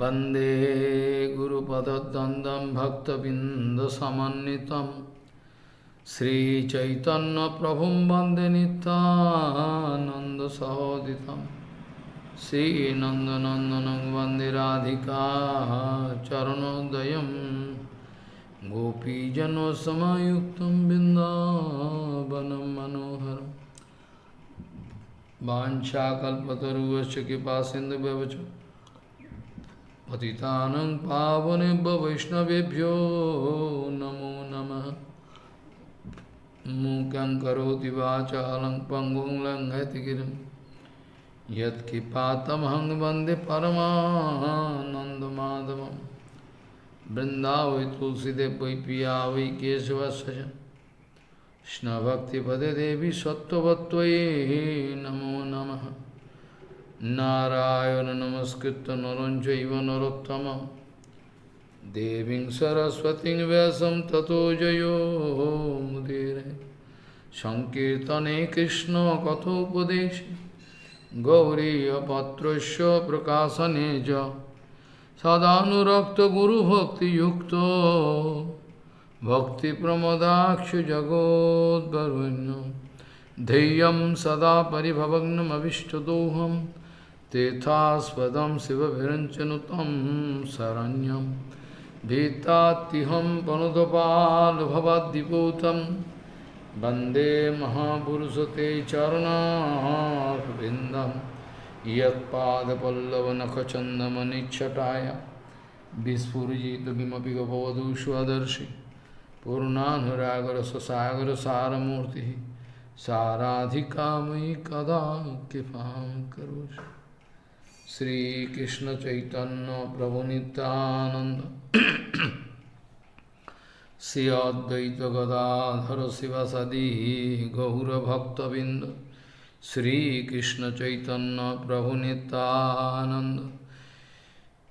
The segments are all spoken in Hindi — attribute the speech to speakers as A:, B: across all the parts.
A: वंदे गुरुपदद्वन्द्वं भक्तबिन्दसमन्वितं श्रीचैतन्यप्रभुं वंदे नित्यानन्दसहोदितं श्रीनन्दनन्दनं वंदे राधिका चरणोदयं गोपीजनसमायुक्तं बिन्दावनं मनोहरम् वाञ्छाकल्पतरुवश्च कृपा सिन्धुव्यवच पतितानं पावनेभ्य वैष्णवेभ्यो नमो नमः। मूकं करोति वाचालं पङ्गुं लङ्घयति गिरिं। यत्किपातमहं वंदे तुलसीदेव पिया वै केशवस्य देवी सत्त्ववत्त्वयि नमो नमः। नारायण नमस्कृत नरं चैव नरोत्तमं। देवीं सरस्वतीं व्यासं ततो जयो मुदीरे। सङ्कीर्तने कृष्णकथोपदेशे गौरीयपत्रस्य प्रकाशने च सदानुरक्तगुरुभक्तियुक्तो। भक्तिप्रमदाक्षजगोद्वरुण्य धैर्यं सदा परिभवग्नमविष्टदोहं तेथास्पदं शिवभिरञ्चनुतं शरण्यं। भीतात्तिहं वनुदपालभवद्दिपूतं वंदे महापुरुषते चरणार्विन्दं। यत्पादपल्लवनखचन्दमनिच्छटाय। विस्फुरिजित किमपि गपवधू स्वदर्शि पूर्णानुरागरससागरसारमूर्तिः। साराधिकामयि कदा कृपां करोषि। श्रीकृष्णचैतन्यप्रभुनितानन्द श्री अद्वैतगदाधर शिवसदी गौरभक्तबिन्द श्रीकृष्णचैतन्यप्रभुनितानन्द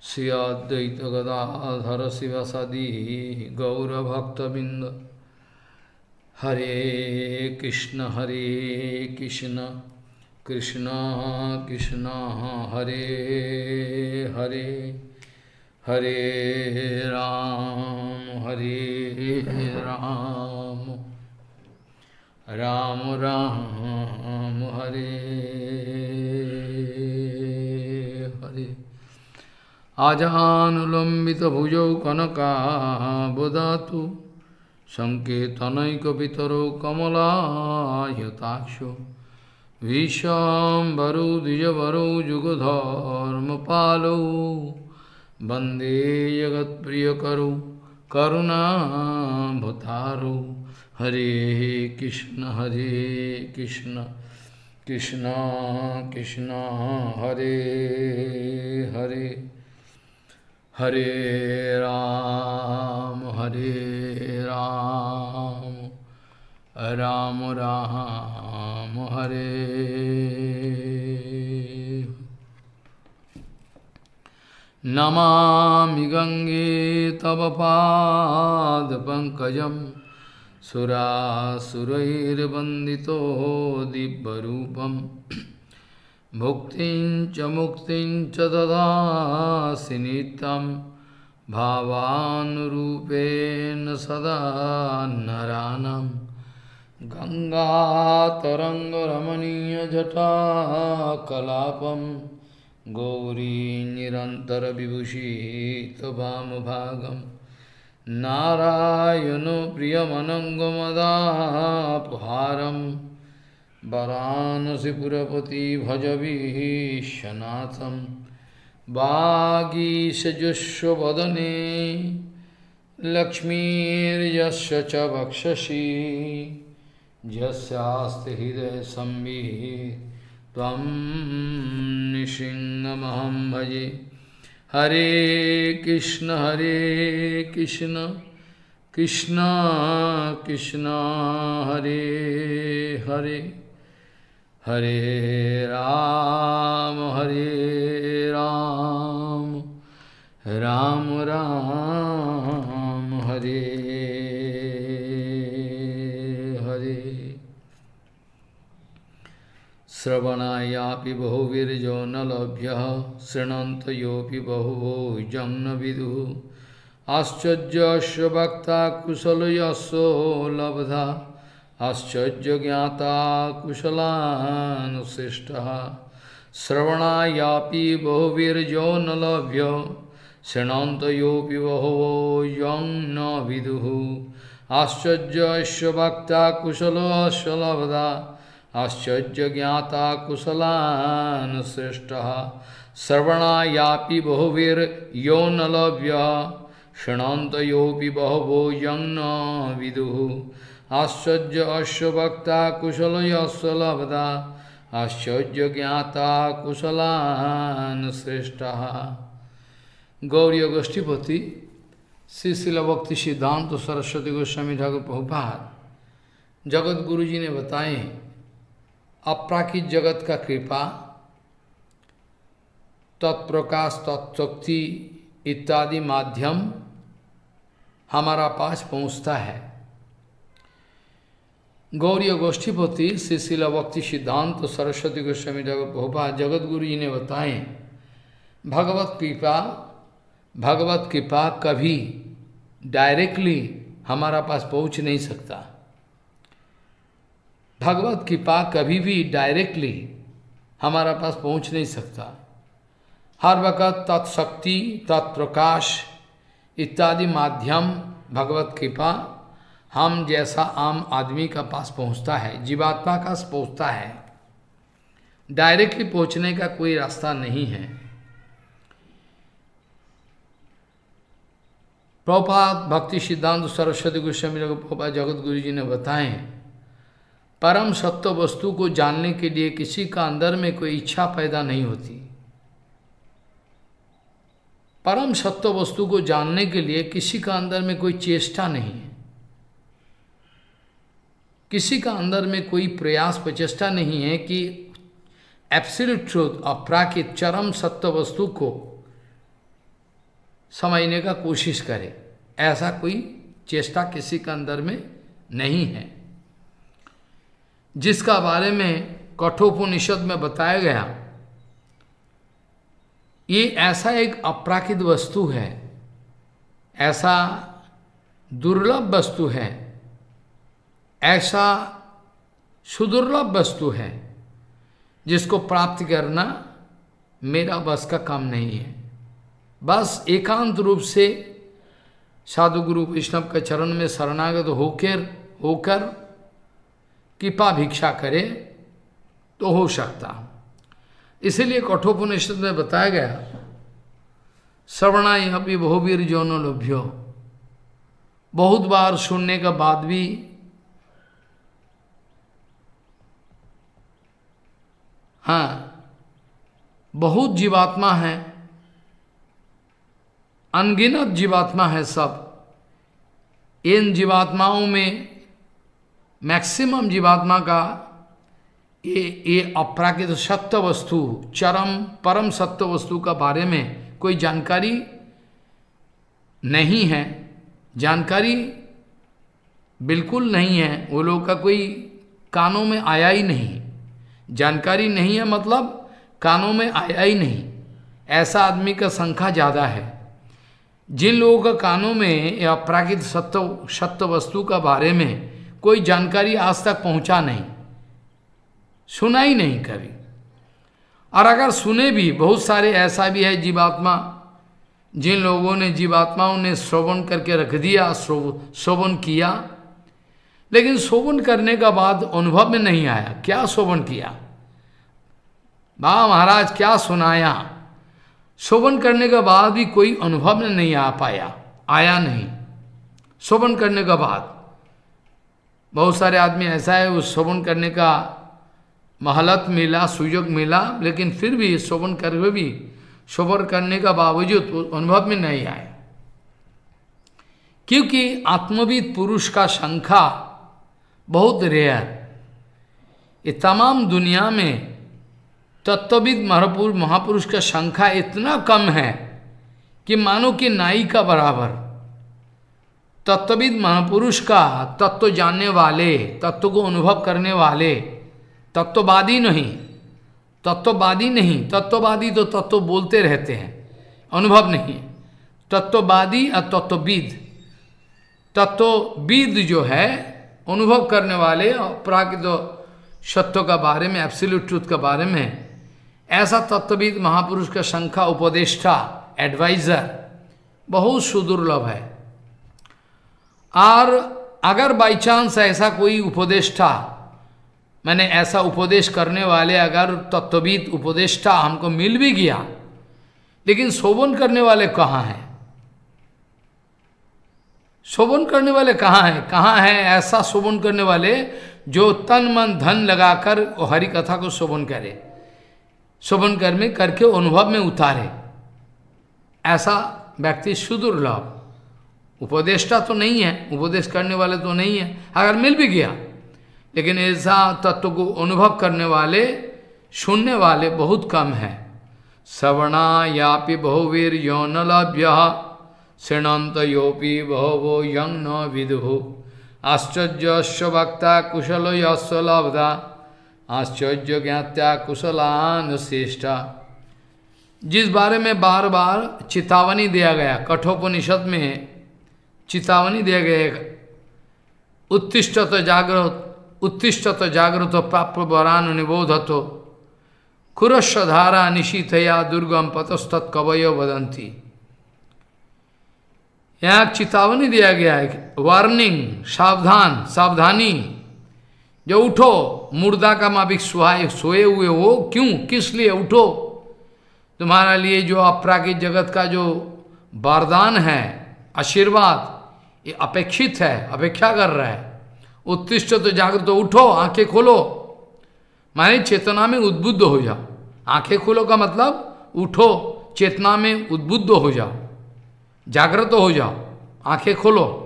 A: श्री अद्वैत गदाधर शिवसदी गौरभक्तबिंद हरे कृष्ण हरे कृष्ण। कृष्ण कृष्ण, हरे हरे हरे राम हरे राम। राम राम, हरे हरे। आजानुलम्बितभुजौ कनकाबुदातु सङ्केतनैकपितरौ कमलायताक्षो। विशाम्बरौ द्विजवरौ जुगधर्मपालौ। वंदे जगत्प्रियकरौ, करुणाभतारौ। हरे कृष्ण हरे कृष्ण कृष्ण कृष्ण, हरे हरे। हरे राम हरे राम। राम राम हरे। नमामि गङ्गे तव पादपङ्कजं सुरासुरैर्वन्दितो दिव्यरूपम् भुक्तिं च मुक्तिं च ददासि नित्यं। सदा नरानं गङ्गातरङ्गरमणीयजटाकलापं गौरी निरन्तरविभूषितवामभागं नारायणो प्रियमनङ्गमदापहारम् वरानसीपुरपति भजवीशनाथं वागीशजुष्वदने लक्ष्मीर्यस्य च वक्षसि। यस्यास्ति हृदयसंविः त्वं निसिंहमहं भजे। हरे कृष्ण हरे कृष्ण कृष्ण कृष्ण, हरे हरे। हरे राम हरे राम राम राम हरे हरे। श्रवणायापि बहुवीर्यो न लभ्य शृणंत योपि बहुवो जं न विदुः। आश्चर्यस्य वक्ता कुशलयस्यो लब्धा, आश्चर्य ज्ञाता कुशलानुशिष्टः श्रवणायापि बहुवीर्यो न लभ्य शृणंत योपि यं न विदुः। आश्चर्य वक्ता कुशलो लब्धा आश्चर्य ज्ञाता कुशलान श्रेष्ठ। श्रवणायापि बहुवीर यो न लभ्य शृणंत योपि बहवो यं न विदुः आश्चर्य अश्वक्ता कुशल यस्य लब्धा आश्चर्य ज्ञाता कुशलान श्रेष्ठ। गौरी गोष्ठीपति श्री शिल भक्ति सिद्धांत सरस्वती गोस्वामी ठाकुर प्रभुपाद जगत गुरु जी ने बताए अपराकित जगत का कृपा, तत्प्रकाश तत्शक्ति इत्यादि माध्यम हमारा पास पहुँचता है। गौरी गोष्ठीपति श्री शिल भक्ति सिद्धांत सरस्वती गोस्वामी जगत प्रभुपाद जगत गुरु जी ने बताए, भगवत कृपा भगवत कृपा कभी डायरेक्टली हमारा पास पहुँच नहीं सकता। भगवत कृपा कभी भी डायरेक्टली हमारा पास पहुँच नहीं सकता। हर वक्त तत्शक्ति, तत्प्रकाश इत्यादि माध्यम भगवत कृपा हम जैसा आम आदमी का पास पहुँचता है, जीवात्मा का पहुँचता है। डायरेक्टली पहुँचने का कोई रास्ता नहीं है। प्रभुपाद भक्ति सिद्धांत सरस्वती गोस्वामी प्रभुपाद जगत गुरु जी ने बताए परम सत्य वस्तु को जानने के लिए किसी का अंदर में कोई इच्छा पैदा नहीं होती। परम सत्य वस्तु को जानने के लिए किसी का अंदर में कोई चेष्टा नहीं है। किसी का अंदर में कोई प्रयास प्रचेष्टा नहीं है कि एब्सोल्यूट ट्रूथ अपराकित चरम सत्य वस्तु को समझने का कोशिश करे। ऐसा कोई चेष्टा किसी के अंदर में नहीं है। जिसका बारे में कठोपनिषद में बताया गया। ये ऐसा एक अपराकित वस्तु है, ऐसा दुर्लभ वस्तु है, ऐसा सुदुर्लभ वस्तु है, जिसको प्राप्त करना मेरा बस का काम नहीं है। बस एकांत रूप से साधु गुरु वैष्णव के चरण में शरणागत होकर होकर कृपा भिक्षा करे तो हो सकता इसीलिए कठोपनिषद में बताया गया श्रवणाई यह भी बहुवीर जौन लभ्यो। बहुत बार सुनने के बाद भी हाँ बहुत जीवात्मा है, अनगिनत जीवात्मा है सब। इन जीवात्माओं में मैक्सिमम जीवात्मा का ये ये अपराकृत सत्य वस्तु, चरम, परम सत्य वस्तु का बारे में कोई जानकारी नहीं है। जानकारी बिल्कुल नहीं है। वो लोग का कोई कानों में आया ही नहीं। जानकारी नहीं है मतलब कानों में आया ही नहीं। ऐसा आदमी का संख्या ज़्यादा है। जिन लोगों का कानों में या अपराकृत सत्य सत्य वस्तु का बारे में कोई जानकारी आज तक पहुँचा नहीं सुना ही नहीं कभी। और अगर सुने भी, बहुत सारे ऐसा भी है जीवात्मा, जिन लोगों ने जीवात्माओं ने श्रवण करके रख दिया शोभन किया, लेकिन शोभन करने का बाद अनुभव में नहीं आया। क्या शोभन किया? बा महाराज, क्या सुनाया? शोभन करने के बाद भी कोई अनुभव में नहीं आ पाया, आया नहीं। शोभन करने के बाद बहुत सारे आदमी ऐसा है उस शोभन करने का महलत मिला, सुयोग मिला, लेकिन फिर भी शोभन कर हुए भी शोभन करने का बावजूद अनुभव में नहीं आए। क्योंकि आत्मविद पुरुष का संख्या बहुत रेयर ये तमाम दुनिया में तत्वविद महापुरुष महापुरुष का संख्या इतना कम है कि मानो कि नाई का बराबर। तत्वविद महापुरुष का तत्व जानने वाले, तत्व को अनुभव करने वाले, तत्ववादी नहीं। तत्ववादी नहीं, तत्ववादी तो तत्व बोलते रहते हैं, अनुभव नहीं। तत्ववादी और तत्वविद? तत्वविद जो है, अनुभव करने वाले और प्राकृत सत्य का बारे में एब्सोल्यूट ट्रूथ के बारे में, ऐसा तत्वविद महापुरुष का संख्या उपदेष्टा एडवाइजर बहुत सुदुर्लभ है। और अगर बाई चांस ऐसा कोई उपदेष्टा, मैंने ऐसा उपदेश करने वाले अगर तत्वविद उपदेष्टा हमको मिल भी गया, लेकिन शोभन करने वाले कहाँ हैं? शोभन करने वाले कहाँ हैं? कहाँ हैं ऐसा शोभन करने वाले जो तन मन धन लगाकर हरि कथा को शोभन करे? शोभन कर में करके अनुभव में उतारे। ऐसा व्यक्ति सुदुर्लभ। उपदेष्टा तो नहीं है, उपदेश करने वाले तो नहीं है, अगर मिल भी गया। लेकिन ऐसा तत्व को अनुभव करने वाले, सुनने वाले बहुत कम है। श्रवणा यापि बहुवीर यौन लभ्य श्रृणंत योपी बहुवो यंग न विदु। आश्चर्य वक्ता कुशल यस्व आश्चर्य ज्ञात्या कुशलान श्रेष्ठा। जिस बारे में बार बार चेतावनी दिया गया, कठोपनिषद में चेतावनी दिया गया उत्तिष्ट जागृत उत्तिष्ट जागृत प्राप्त वरान निबोधतो। कुरस्वधारा निशीथया दुर्गम पतस्तत् कवयो वदंती यहाँ चेतावनी दिया गया है वार्निंग, सावधान, सावधानी। जो उठो, मुर्दा का माफिक सुहाए सोए हुए हो, क्यों, किस लिए उठो? तुम्हारा लिए जो अपराकित जगत का जो वरदान है, आशीर्वाद ये अपेक्षित है, अपेक्षा कर रहा है। उत्तिष्ट तो जागृत तो उठो, आँखें खोलो। माने चेतना में उद्बुद्ध हो जाओ। आँखें खोलो का मतलब उठो, चेतना में उद्बुद्ध हो जाओ। जागृत हो जाओ, आँखें खोलो।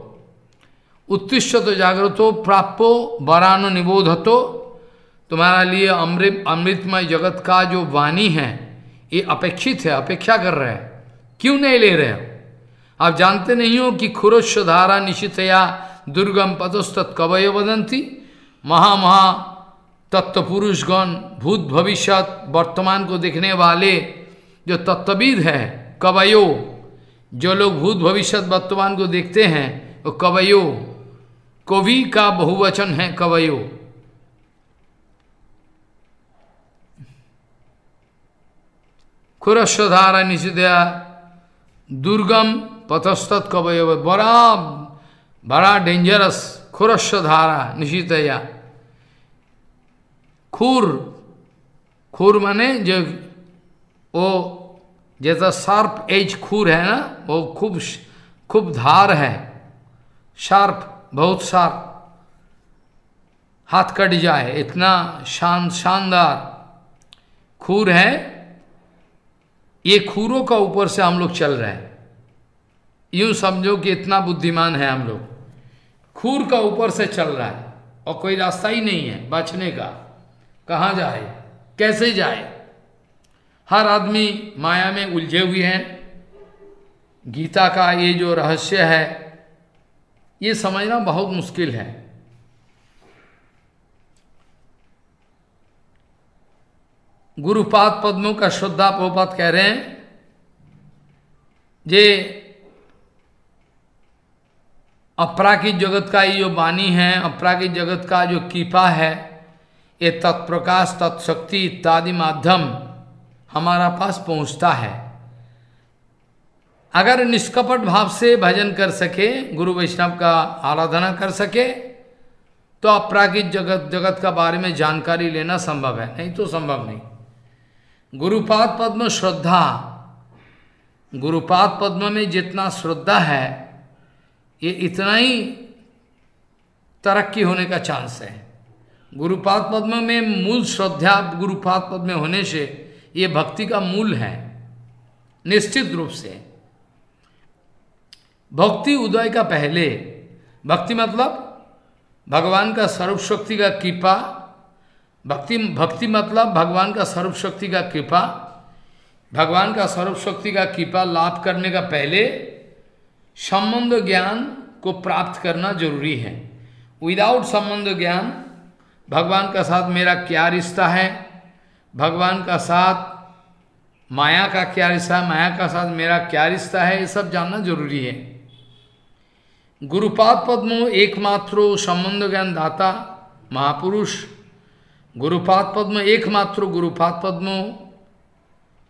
A: उत्तिष्ट तो जागृतो, प्राप्तो, वरानो निबोधतो। तुम्हारा लिए अमृत, अमृतमय जगत का जो वाणी है, ये अपेक्षित है, अपेक्षा कर रहे हैं। क्यों नहीं ले रहे हो? आप जानते नहीं हो कि खुरोश धारा निशितया दुर्गम पदस्तत् कवय वदंती महा महा तत्व पुरुषगण भूत भविष्य वर्तमान को देखने वाले जो तत्वविद है, कवयो। जो लोग भूत भविष्य वर्तमान को देखते हैं, वो कवयो। कवि का बहुवचन है कवयो। खुरस्वधारा निषिदया दुर्गम कवय बड़ा बड़ा डेंजरस खुरस्वधारा निशितया। खुर खुर माने जो वो जैसा शार्प एज खुर है ना, वो खूब खूब धार है। शार्प, बहुत शार्प। हाथ कट जाए, इतना शान, शानदार खूर है। ये खूरों का ऊपर से हम लोग चल रहे हैं। यूँ समझो कि इतना बुद्धिमान है हम लोग। खूर का ऊपर से चल रहा है और कोई रास्ता ही नहीं है बचने का। कहाँ जाए? कैसे जाए? हर आदमी माया में उलझे हुए हैं। गीता का ये जो रहस्य है, ये समझना बहुत मुश्किल है। गुरुपाद पद्मों का श्रद्धा प्रोपात कह रहे हैं, जे अपराकित जगत का ये जो वाणी है अपराकित जगत का जो कीपा है, ये तत्प्रकाश, तत्शक्ति इत्यादि माध्यम हमारा पास पहुँचता है। अगर निष्कपट भाव से भजन कर सके, गुरु वैष्णव का आराधना कर सके तो अपराकित जगत जगत का बारे में जानकारी लेना संभव है। नहीं तो संभव नहीं। गुरुपाद पद्म श्रद्धा, गुरुपाद पद्म में जितना श्रद्धा है ये इतना ही तरक्की होने का चांस है। गुरुपाद पद्म में मूल श्रद्धा गुरुपाद पद्म होने से ये भक्ति का मूल है, निश्चित रूप से। भक्ति उदय का पहले, भक्ति मतलब भगवान का सर्वशक्ति का कृपा, भक्ति भक्ति मतलब भगवान का सर्वशक्ति का कृपा, भगवान का सर्वशक्ति का कृपा लाभ करने का पहले संबंध ज्ञान को प्राप्त करना ज़रूरी है। विदाउट संबंध ज्ञान, भगवान का साथ मेरा क्या रिश्ता है? भगवान का साथ माया का क्या रिश्ता है? माया का साथ मेरा क्या रिश्ता है? ये सब जानना ज़रूरी है। गुरुपाद पद्मो एकमात्र संबंध ज्ञान दाता महापुरुष। गुरुपाद पद्म एकमात्र गुरुपाद पद्मो।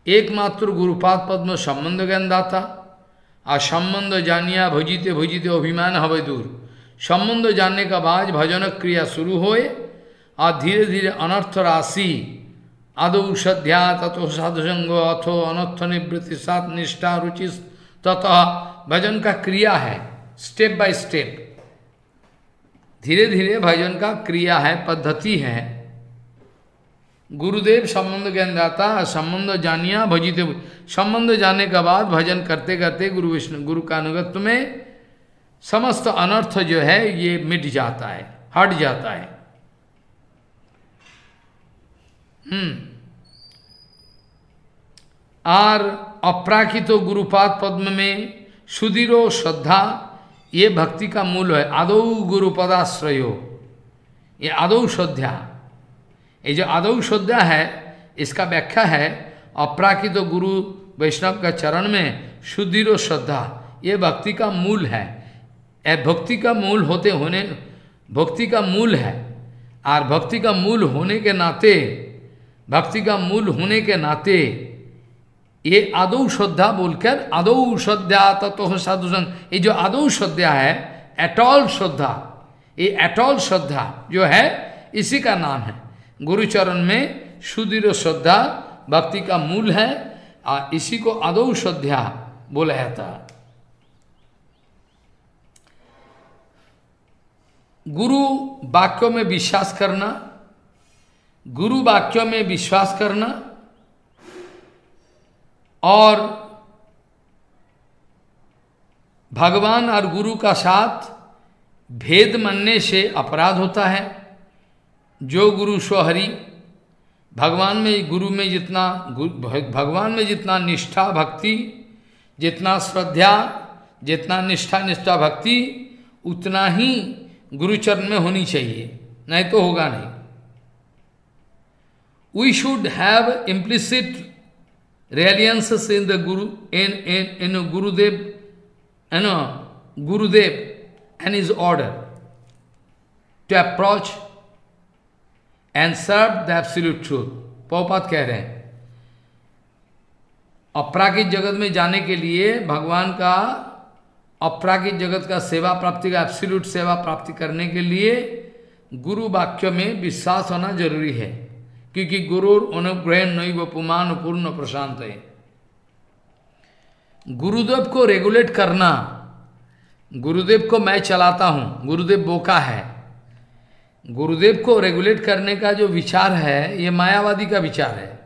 A: एकमात्र गुरुपाद पद्म संबंध ज्ञान दाता। और सम्बन्ध जानिया भजिते भजिते अभिमान हवे दूर। सम्बन्ध जानने का बाद भजन क्रिया शुरू होए और धीरे धीरे अनर्थ राशि, आदौ श्रद्धा तथो साधुसंग अथो अनर्थ निवृत्ति सात निष्ठा रुचि तथा भजन का क्रिया है स्टेप बाय स्टेप धीरे धीरे भजन का क्रिया है, पद्धति है। गुरुदेव संबंध ज्ञान दाता, संबंध जानिया, भजित संबंध जाने के बाद भजन करते करते गुरु विष्णु गुरु का अनुगत्व में समस्त अनर्थ जो है, ये मिट जाता है, हट जाता है। हम्म। और अपराकित गुरुपाद पद्म में सुधीरो श्रद्धा, ये भक्ति का मूल है। आदौ गुरुपदाश्रयो, ये आदौ श्रद्धा। ये जो आदौ श्रद्धा है, इसका व्याख्या है, अपराकित तो गुरु वैष्णव का चरण में शुद्धिर श्रद्धा, ये भक्ति का मूल है। भक्ति का मूल होते होने, भक्ति का मूल है। और भक्ति का मूल होने के नाते, भक्ति का मूल होने के नाते, ये आदौ श्रद्धा बोलकर आदौ श्रद्धा तत्व साधु संग, ये जो आदौ श्रद्धा है, एटॉल श्रद्धा, ये एटॉल श्रद्धा जो है, इसी का नाम है। गुरुचरण में सुदृढ़ श्रद्धा, भक्ति का मूल है और इसी को आदौ श्रद्धा बोला जाता है। गुरु वाक्यों में विश्वास करना, गुरु वाक्यों में विश्वास करना, और भगवान और गुरु का साथ भेद मानने से अपराध होता है। जो गुरु स्वहरि भगवान में गुरु में जितना भगवान में जितना निष्ठा भक्ति, जितना श्रद्धा, जितना निष्ठा निष्ठा भक्ति, उतना ही गुरुचरण में होनी चाहिए, नहीं तो होगा नहीं। We should have implicit reliance in the guru in in in Gurudev an Gurudev and is order to approach and serve the absolute truth पौपात कह रहे हैं। अपराकित जगत में जाने के लिए भगवान का अपराकित जगत का सेवा प्राप्ति का एब्सोल्यूट सेवा प्राप्ति करने के लिए गुरु वाक्य में विश्वास होना ज़रूरी है। क्योंकि गुरु अनुग्रह नई पुमान पूर्ण प्रशांत है। गुरुदेव को रेगुलेट करना। गुरुदेव को मैं चलाता हूँ। गुरुदेव बोका है। गुरुदेव को रेगुलेट करने का जो विचार है, ये मायावादी का विचार है।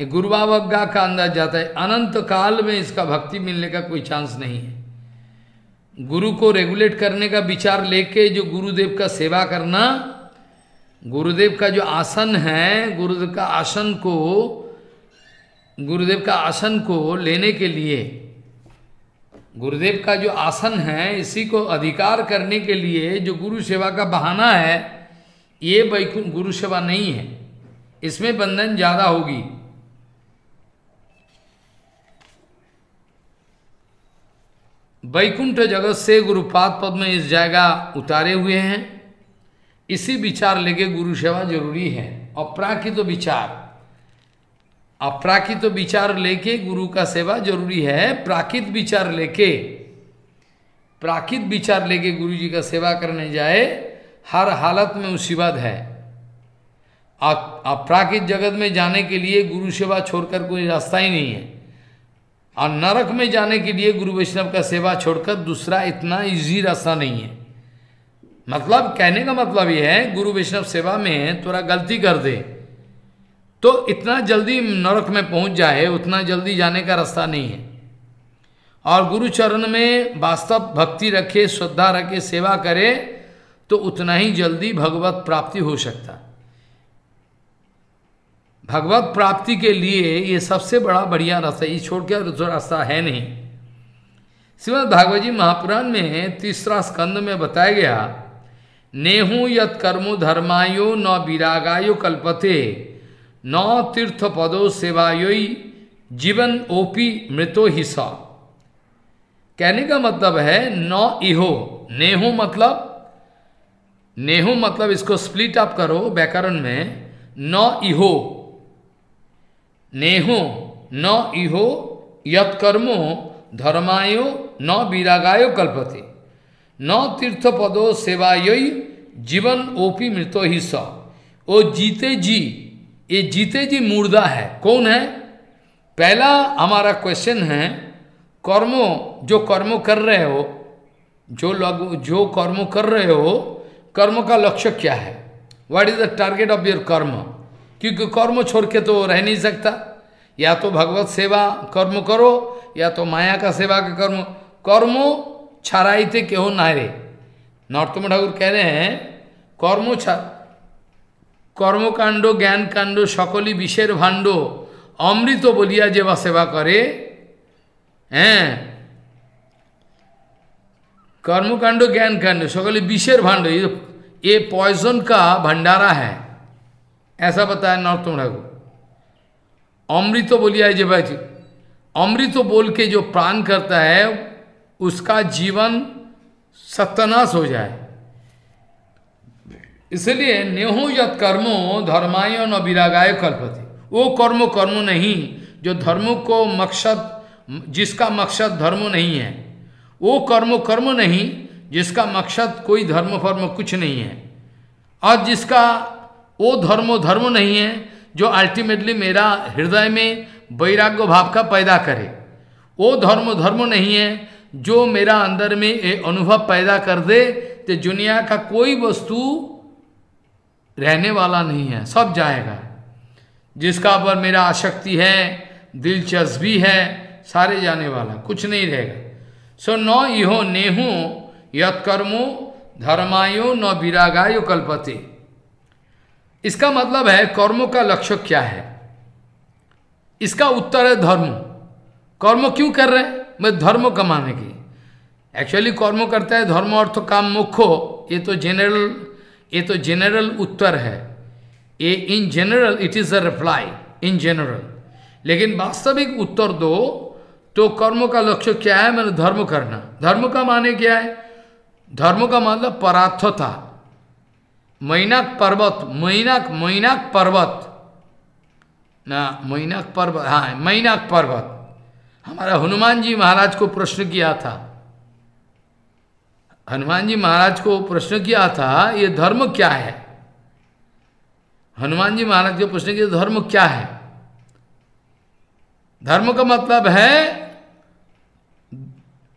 A: ये गुरुबावज्ञा का अंदाज जाता है। अनंत काल में इसका भक्ति मिलने का कोई चांस नहीं है। गुरु को रेगुलेट करने का विचार लेके जो गुरुदेव का सेवा करना, गुरुदेव का जो आसन है, गुरुदेव का आसन को, गुरुदेव का आसन को लेने के लिए गुरुदेव का जो आसन है, इसी को अधिकार करने के लिए जो गुरु सेवा का बहाना है, ये वैकुंठ गुरु सेवा नहीं है। इसमें बंधन ज़्यादा होगी। वैकुंठ जगत से गुरुपाद पद में इस जगह उतारे हुए हैं। इसी विचार लेके गुरु सेवा ज़रूरी है। अपराकित तो विचार। अप्राकृत विचार लेके गुरु का सेवा ज़रूरी है, प्राकृत विचार लेके। प्राकृत विचार लेके गुरु जी का सेवा करने जाए, हर हालत में मुसीबत है। अपराकृत जगत में जाने के लिए गुरु सेवा छोड़कर कोई रास्ता ही नहीं है। और नरक में जाने के लिए गुरु वैष्णव का सेवा छोड़कर दूसरा इतना इजी रास्ता नहीं है। मतलब कहने का मतलब यह है, गुरु वैष्णव सेवा में थोड़ा गलती कर दे। तो इतना जल्दी नरक में पहुँच जाए, उतना जल्दी जाने का रास्ता नहीं है। और गुरु चरण में वास्तव भक्ति रखे, श्रद्धा रखे, सेवा करे तो उतना ही जल्दी भगवत प्राप्ति हो सकता। भगवत प्राप्ति के लिए ये सबसे बड़ा बढ़िया रास्ता, ये छोड़ के रास्ता है नहीं। श्रीमद भागवत जी महापुराण में तीसरा स्कंद में बताया गया, नेहू यत कर्मो धर्मायो न विरागायो कल्पते। न तीर्थ पदो सेवायोई, जीवन ओपी मृतो ही सा कहने का मतलब है, न इहो, नेहो मतलब नेहो मतलब इसको स्प्लिट अप करो व्याकरण में, न इहो, नेहो, न इहो, यत्कर्मो, धर्मायो, न विरागायो कल्पते। न तीर्थ पदो सेवायी जीवन ओपी मृतो ही स ओ जीते जी ये जीते जी मुर्दा है। कौन है? पहला हमारा क्वेश्चन है, कर्मो, जो कर्म कर रहे हो, जो लोग जो कर्म कर रहे हो, कर्म का लक्ष्य क्या है? What is the target of your karma? क्योंकि कर्म छोड़ के तो रह नहीं सकता। या तो भगवत सेवा कर्म करो, या तो माया का सेवा का कर्म। कर्मो छाराइते क्यों नारे नौतम ठाकुर कह रहे हैं, कर्मो छा কর্মকাণ্ড জ্ঞানকাণ্ড সকলই বিষের ভাণ্ড অমৃত বলিয়া যেবা সেবা করে হ্যাঁ कर्मकांड ज्ञान कांड सकल विषेर भांड ये पॉइजन का भंडारा है ऐसा बताया नौतम ठाकुर अमृत बोलिया जब अमृत बोल के जो प्राण करता है उसका जीवन सत्यानाश हो जाए इसलिए नेहो यत कर्मो धर्माय न विरागाय कल्पति। वो कर्म कर्म नहीं, जो धर्म को मकसद, जिसका मकसद धर्म नहीं है। वो कर्म कर्म नहीं, जिसका मकसद कोई धर्म फर्म कुछ नहीं है। और जिसका वो धर्म धर्म नहीं है, जो अल्टीमेटली मेरा हृदय में वैराग्य भाव का पैदा करे। वो धर्म धर्म नहीं है, जो मेरा अंदर में एक अनुभव पैदा कर दे तो दुनिया का कोई वस्तु रहने वाला नहीं है, सब जाएगा। जिसका पर मेरा आसक्ति है, दिलचस्पी है, सारे जाने वाला, कुछ नहीं रहेगा। सो न इहो नेहु यत्कर्मो धर्मायो न विरागायो कल्पते। इसका मतलब है, कर्मों का लक्ष्य क्या है? इसका उत्तर है धर्म। कर्म क्यों कर रहे हैं? मैं धर्म कमाने की एक्चुअली कर्म करता है, धर्म अर्थ काम मुख्य ये तो जनरल ये तो जनरल उत्तर है। ये in general it is a reply in general लेकिन वास्तविक उत्तर दो तो कर्म का लक्ष्य क्या है? मैंने धर्म करना। धर्म का माने क्या है? धर्म का मतलब परार्थता। मैनाक पर्वत मैनाक मैनाक पर्वत। ना मैनाक पर्वत हाँ मैनाक पर्वत। हमारा हनुमान जी महाराज को प्रश्न किया था। हनुमान जी महाराज को प्रश्न किया था, ये धर्म क्या है? हनुमान जी महाराज को प्रश्न किया धर्म क्या है? धर्म का मतलब है,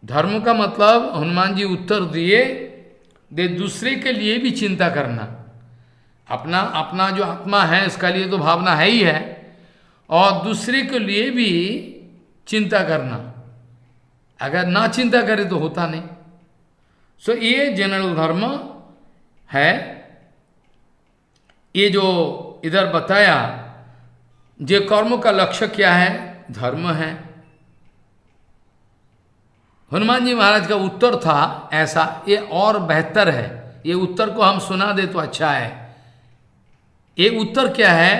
A: धर्म का मतलब हनुमान जी उत्तर दिए, दे दूसरे के लिए भी चिंता करना। अपना अपना जो आत्मा है उसका लिए तो भावना है ही है, और दूसरे के लिए भी चिंता करना। अगर ना चिंता करे तो होता नहीं। सो ये जनरल धर्म है। ये जो इधर बताया जे कर्म का लक्ष्य क्या है? धर्म है। हनुमान जी महाराज का उत्तर था ऐसा, ये और बेहतर है। ये उत्तर को हम सुना दे तो अच्छा है। ये उत्तर क्या है?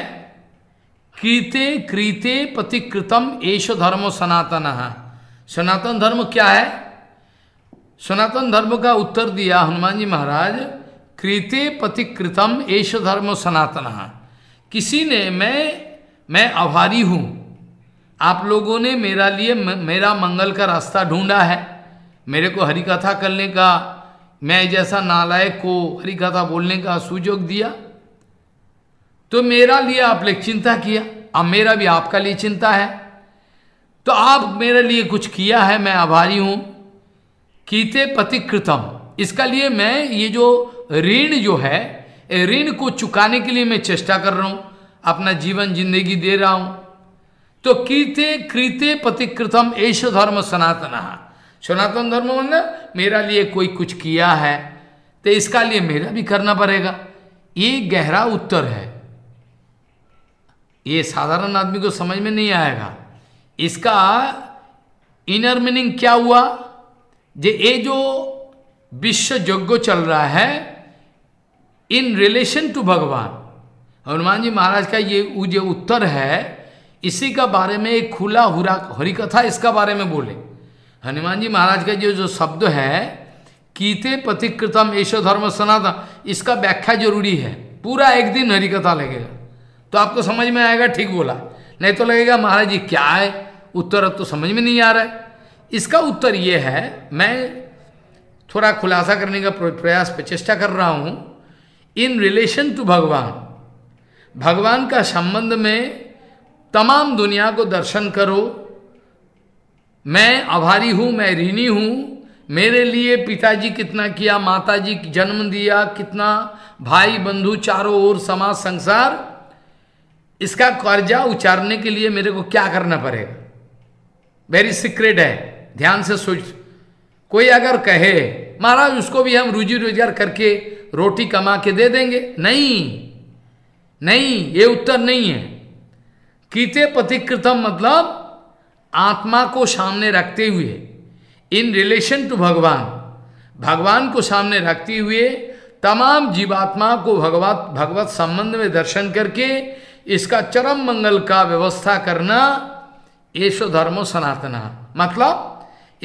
A: कृते कृते प्रतिकृतम एश धर्म सनातन। सनातन धर्म क्या है? सनातन धर्म का उत्तर दिया हनुमान जी महाराज, कृते प्रतिकृतम एश धर्म सनातन। किसी ने मैं मैं आभारी हूँ। आप लोगों ने मेरा लिए मेरा मंगल का रास्ता ढूंढा है। मेरे को हरि कथा करने का, मैं जैसा नालायक को हरि कथा बोलने का सुजोग दिया। तो मेरा लिए आप लोग चिंता किया, अब मेरा भी आपका लिए चिंता है। तो आप मेरे लिए कुछ किया है, मैं आभारी हूँ। कीते पतिकृतम। इसका लिए मैं ये जो ऋण जो है ऋण को चुकाने के लिए मैं चेष्टा कर रहा हूँ, अपना जीवन ज़िंदगी दे रहा हूँ। तो कीते कृते प्रतिकृतम ऐश धर्म सनातन। सनातन धर्म मतलब मेरा लिए कोई कुछ किया है तो इसका लिए मेरा भी करना पड़ेगा। ये गहरा उत्तर है। ये साधारण आदमी को समझ में नहीं आएगा। इसका इनर मीनिंग क्या हुआ? जे ये जो विश्व यज्ञ चल रहा है इन रिलेशन टू भगवान। हनुमान जी महाराज का ये जो उत्तर है, इसी का बारे में एक खुला हुरा हरिकथा इसका बारे में बोले। हनुमान जी महाराज का जो जो शब्द है, कीते पतिकृतम ऐशो धर्म सनातन, इसका व्याख्या ज़रूरी है। पूरा एक दिन हरिकथा लगेगा। तो आपको समझ में आएगा, ठीक बोला। नहीं तो लगेगा, महाराज जी, क्या है? उत्तर तो समझ में नहीं आ रहा है। इसका उत्तर ये है, मैं थोड़ा खुलासा करने का प्रयास प्रचेष्टा कर रहा हूँ इन रिलेशन टू भगवान भगवान का संबंध में तमाम दुनिया को दर्शन करो, मैं आभारी हूँ, मैं ऋणी हूँ, मेरे लिए पिताजी कितना किया, माताजी जन्म दिया, कितना भाई बंधु चारों ओर समाज संसार, इसका कर्जा उचारने के लिए मेरे को क्या करना पड़ेगा? वेरी सीक्रेट है। ध्यान से सोच। कोई अगर कहे, महाराज, उसको भी हम रोजी रोज़गार करके रोटी कमा के दे देंगे? नहीं। नहीं, ये उत्तर नहीं है। कीते पतिकृतम मतलब आत्मा को सामने रखते हुए, इन रिलेशन टू भगवान। भगवान को सामने रखते हुए तमाम जीवात्मा को भगवत भगवत संबंध में दर्शन करके इसका चरम मंगल का व्यवस्था करना येषो धर्मो सनातना। मतलब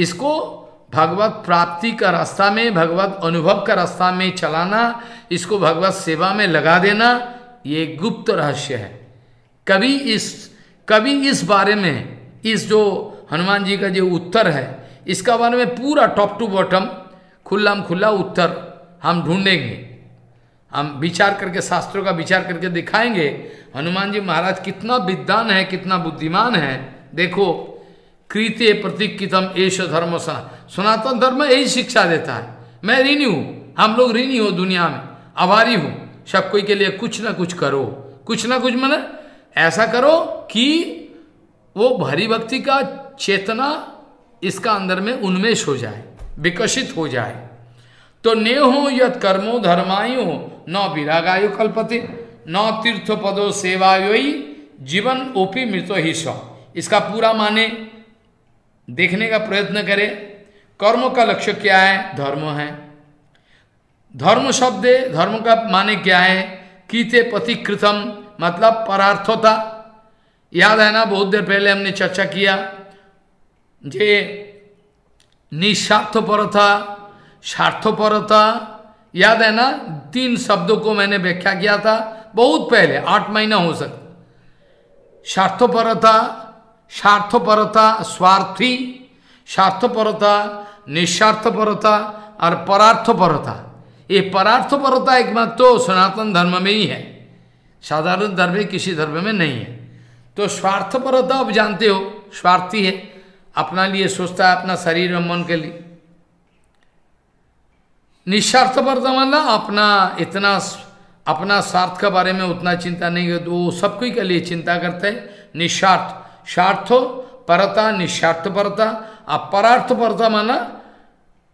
A: इसको भगवत प्राप्ति का रास्ता में, भगवत अनुभव का रास्ता में चलाना, इसको भगवत सेवा में लगा देना, ये गुप्त रहस्य है। कभी इस कभी इस बारे में, इस जो हनुमान जी का जो उत्तर है, इसका बारे में पूरा टॉप टू बॉटम, खुल्ला खुला उत्तर हम ढूंढेंगे। हम विचार करके, शास्त्रों का विचार करके दिखाएँगे, हनुमान जी महाराज कितना विद्वान है, कितना बुद्धिमान है। देखो कृत्य प्रतीकितम एश धर्म सनातन धर्म यही शिक्षा देता है। मैं ऋणी हूँ, हम लोग ऋणी हो दुनिया में। आभारी हूँ, सब कोई के लिए कुछ ना कुछ करो। कुछ ना कुछ मैंने ऐसा करो कि वो भरी भक्ति का चेतना इसका अंदर में उन्मेष हो जाए, विकसित हो जाए। तो ने हो यद कर्मो धर्मायो न विरागायो कल्पते, न तीर्थ पदो सेवायोई, जीवन ओपी मृतो ही स्व इसका पूरा माने देखने का प्रयत्न करें। कर्म का लक्ष्य क्या है? धर्म है। धर्म शब्द धर्म का माने क्या है? कीते पतिकृतम मतलब परार्थता। याद है ना, बहुत देर पहले हमने चर्चा किया जे निस्वार्थपरता, स्वार्थपरता। याद है ना, तीन शब्दों को मैंने व्याख्या किया था, बहुत पहले, आठ महीना हो सकता। स्वार्थपरता स्वार्थपरता स्वार्थी स्वार्थपरता निस्वार्थपरता और परार्थपरता ये परार्थपरता एकमात्र तो सनातन धर्म में ही। है साधारण धर्म किसी धर्म में नहीं है। तो स्वार्थपरता आप जानते हो स्वार्थी है। अपना लिए सोचता है, अपना शरीर और मन के लिए। निस्वार्थपरता मतलब अपना इतना अपना स्वार्थ के बारे में उतना चिंता नहीं है। तो वो सबको के लिए चिंता करते हैं। निस्वार्थ। स्वार्थो परता निस्वार्थ परता अब परार्थ परता माना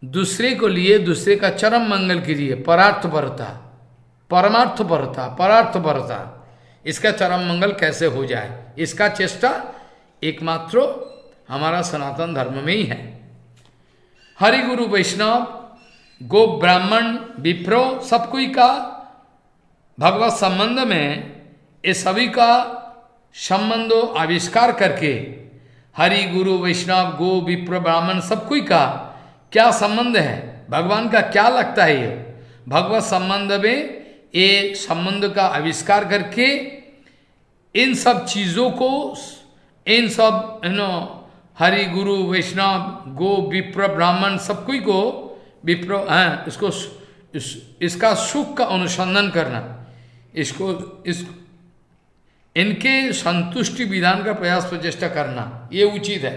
A: दूसरे को लिए, दूसरे का चरम मंगल के लिए परार्थ परता, परमार्थ परता परार्थ परता। इसका चरम मंगल कैसे हो जाए? इसका चेष्टा एकमात्र हमारा सनातन धर्म में ही है। हरि गुरु वैष्णव, गो ब्राह्मण, विप्रो, सब कोई का भगवत संबंध में ये सभी का संबंधो आविष्कार करके हरि गुरु वैष्णव गो विप्र ब्राह्मण सब कोई का क्या संबंध है? भगवान का क्या लगता है ये? भगवत संबंध में ये संबंध का आविष्कार करके इन सब चीज़ों को इन सब नो हरि गुरु वैष्णव गो विप्र ब्राह्मण सब कोई को विप्र है इसको इस, इसका सुख का अनुसंधान करना। इसको इस इनके संतुष्टि विधान का प्रयास प्रचेष्टा करना, ये उचित है।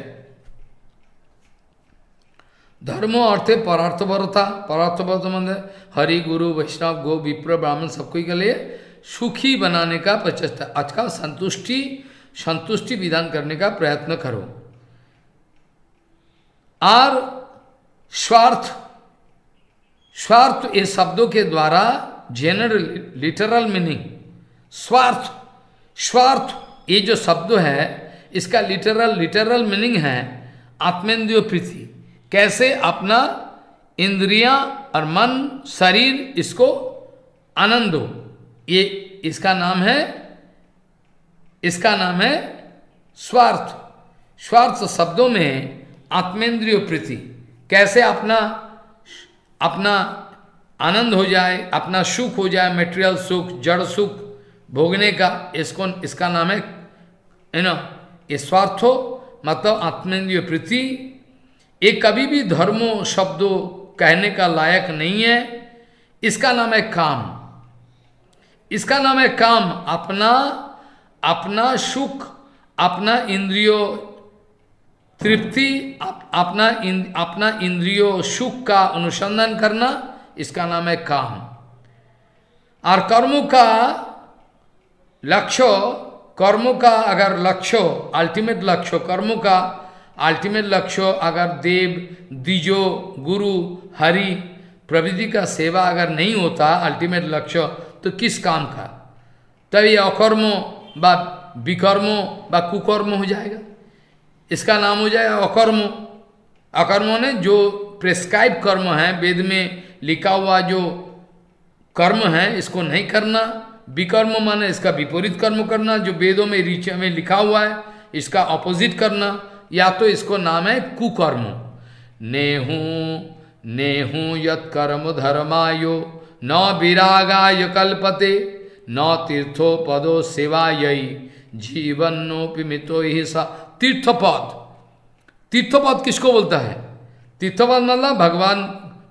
A: धर्मो अर्थे परार्थपरता परार्थपरत मंद हरि, गुरु, वैष्णव, गो, विप्र, ब्राह्मण सबको के लिए सुखी बनाने का प्रचेष्टा, आज का संतुष्टि संतुष्टि विधान करने का प्रयत्न करो। और स्वार्थ। स्वार्थ ये शब्दों के द्वारा जनरल लिटरल मीनिंग स्वार्थ। स्वार्थ ये जो शब्द है, इसका लिटरल लिटरल मीनिंग है, आत्मेंद्रिय प्रीति। कैसे अपना इंद्रियाँ और मन, शरीर, इसको आनंद हो। ये इसका नाम है, इसका नाम है स्वार्थ। स्वार्थ शब्दों में आत्मेंद्रिय प्रीति। कैसे अपना अपना आनंद हो जाए, अपना सुख हो जाए मेटेरियल सुख, जड़ सुख भोगने का इसको इसका नाम है यू नो ये स्वार्थो मतलब आत्मेंद्रिय प्रीति। ये कभी भी धर्मो शब्दों कहने का लायक नहीं है। इसका नाम है काम। इसका नाम है काम। अपना अपना सुख अपना इंद्रियो तृप्ति अप, अपना अपना इंद्रियो सुख का अनुसंधान करना इसका नाम है काम। और कर्मों का लक्ष्य, कर्मों का अगर लक्ष्य अल्टीमेट लक्ष्य, कर्मों का अल्टीमेट लक्ष्य, अगर देव, द्विजो, गुरु, हरि प्रविधि का सेवा अगर नहीं होता अल्टीमेट लक्ष्य तो किस काम का? तभी अकर्मो व विकर्मो व कुकर्म हो जाएगा। इसका नाम हो जाएगा अकर्म। अकर्मो ने जो प्रेस्क्राइब कर्म है, वेद में लिखा हुआ जो कर्म है, इसको नहीं करना। विकर्म माने इसका विपरीत कर्म करना, जो वेदों में रीच में लिखा हुआ है, इसका ऑपोजिट करना, या तो इसको नाम है कुकर्म। नेहू नेहू कर्म धर्मायो, न विरागाय कल्पते, न तीर्थो पदो सेवायी जीवनोपि मितो ही सा। तीर्थपद। तीर्थपद किसको बोलता है? तीर्थपद मतलब भगवान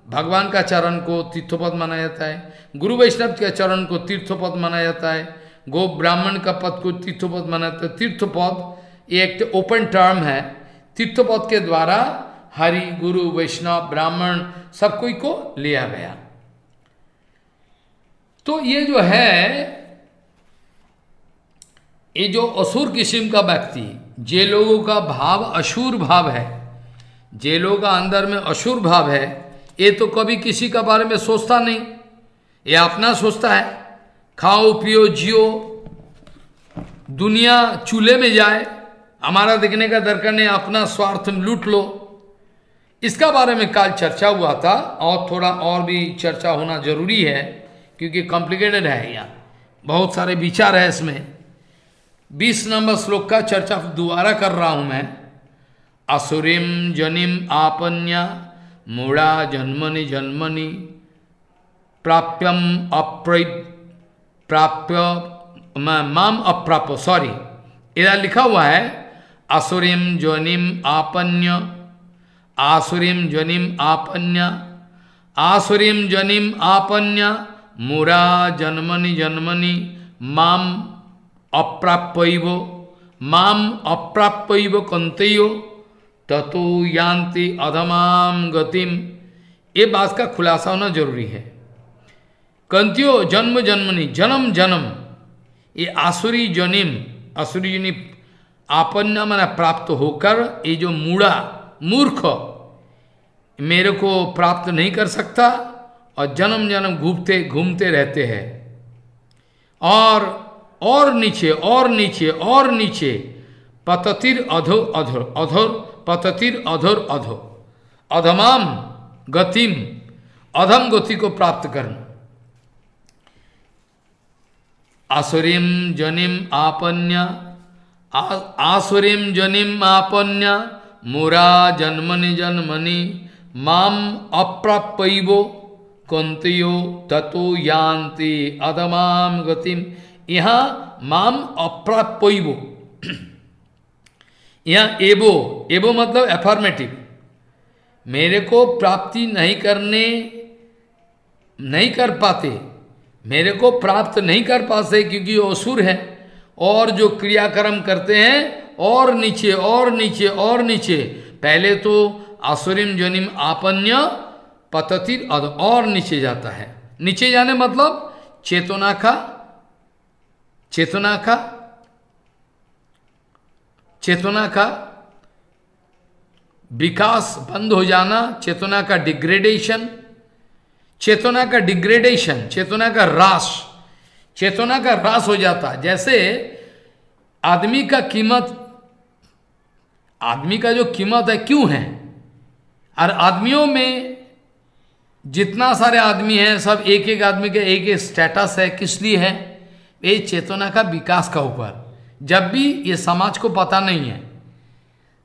A: भगवान का चरण को तीर्थपद माना जाता है गुरु वैष्णव के चरण को तीर्थपद माना जाता है गो ब्राह्मण का पद को तीर्थपद माना जाता है तीर्थपद ये एक ओपन टर्म है। तीर्थपद के द्वारा हरि, गुरु, वैष्णव, ब्राह्मण सब कोई को लिया गया। तो ये जो है, ये जो असुर किस्म का व्यक्ति, जे लोगों का भाव अशुर भाव है, जे लोगों का अंदर में अशुर भाव है ये तो कभी किसी का बारे में सोचता नहीं। ये अपना सोचता है। खाओ, पियो, जियो। दुनिया चूल्हे में जाए, हमारा देखने का दरकार नहीं, अपना स्वार्थ लूट लो। इसका बारे में काल चर्चा हुआ था और थोड़ा और भी चर्चा होना ज़रूरी है, क्योंकि कॉम्प्लिकेटेड है यहाँ बहुत सारे विचार है इसमें। बीस नंबर श्लोक का चर्चा दोबारा कर रहा हूँ मैं। असुरीम जनिम आपन्या मूढ़ा जन्मनि जन्मनि। प्राप्यम अप्र प्राप्य माम अप्राप्य सॉरी इधर लिखा हुआ है, असुरीम जनिम आपन्य। आसुरीम जनिम आपन्य। आसुरीम जनिम आपन्य। मूरा जन्मनि जन्मनि। माम अप्राप्यव। माम अप्राप्यव कंतयो ततो यान्ति अधमाम गतिम। ये बात का खुलासा होना ज़रूरी है। कंत्यो जन्म जन्मनि, जन्म जन्म। ये आसुरी जनिम, आसुरी जनि आपन्ना मना प्राप्त होकर ये जो मूढ़ा, मूर्ख, मेरे को प्राप्त नहीं कर सकता और जन्म जन्म घूमते घूमते रहते हैं। और और नीचे और नीचे और नीचे। पततिर अधो अधोर अधोर पततिर अधोर अधो। अधमाम गतिम। अधम गति को प्राप्त करना। आसुरीम जनिम आपन्य। आसुरीम जनिम आपन्य। मुरा जन्मनि जन्मनि। माम अप्राप्यो कंतियो ततो यान्ति। अधमाम गतिम। यहाँ माम अप्राप्यो यहाँ एबो एबो मतलब एफॉर्मेटिव मेरे को प्राप्ति नहीं करने, नहीं कर पाते। मेरे को प्राप्त नहीं कर पाते क्योंकि वो असुर है। और जो क्रियाक्रम करते हैं, और नीचे और नीचे और नीचे। पहले तो असुरिम जनिम आपन्य पततिर और नीचे जाता है। नीचे जाने मतलब चेतना का चेतना का चेतना का विकास बंद हो जाना, चेतना का डिग्रेडेशन चेतना का डिग्रेडेशन चेतना का रास चेतना का रास हो जाता। जैसे आदमी का कीमत, आदमी का जो कीमत है, क्यों है? और आदमियों में जितना सारे आदमी हैं, सब एक एक आदमी का एक एक स्टेटस है, किस लिए है? ये चेतना का विकास का ऊपर। जब भी ये समाज को पता नहीं है।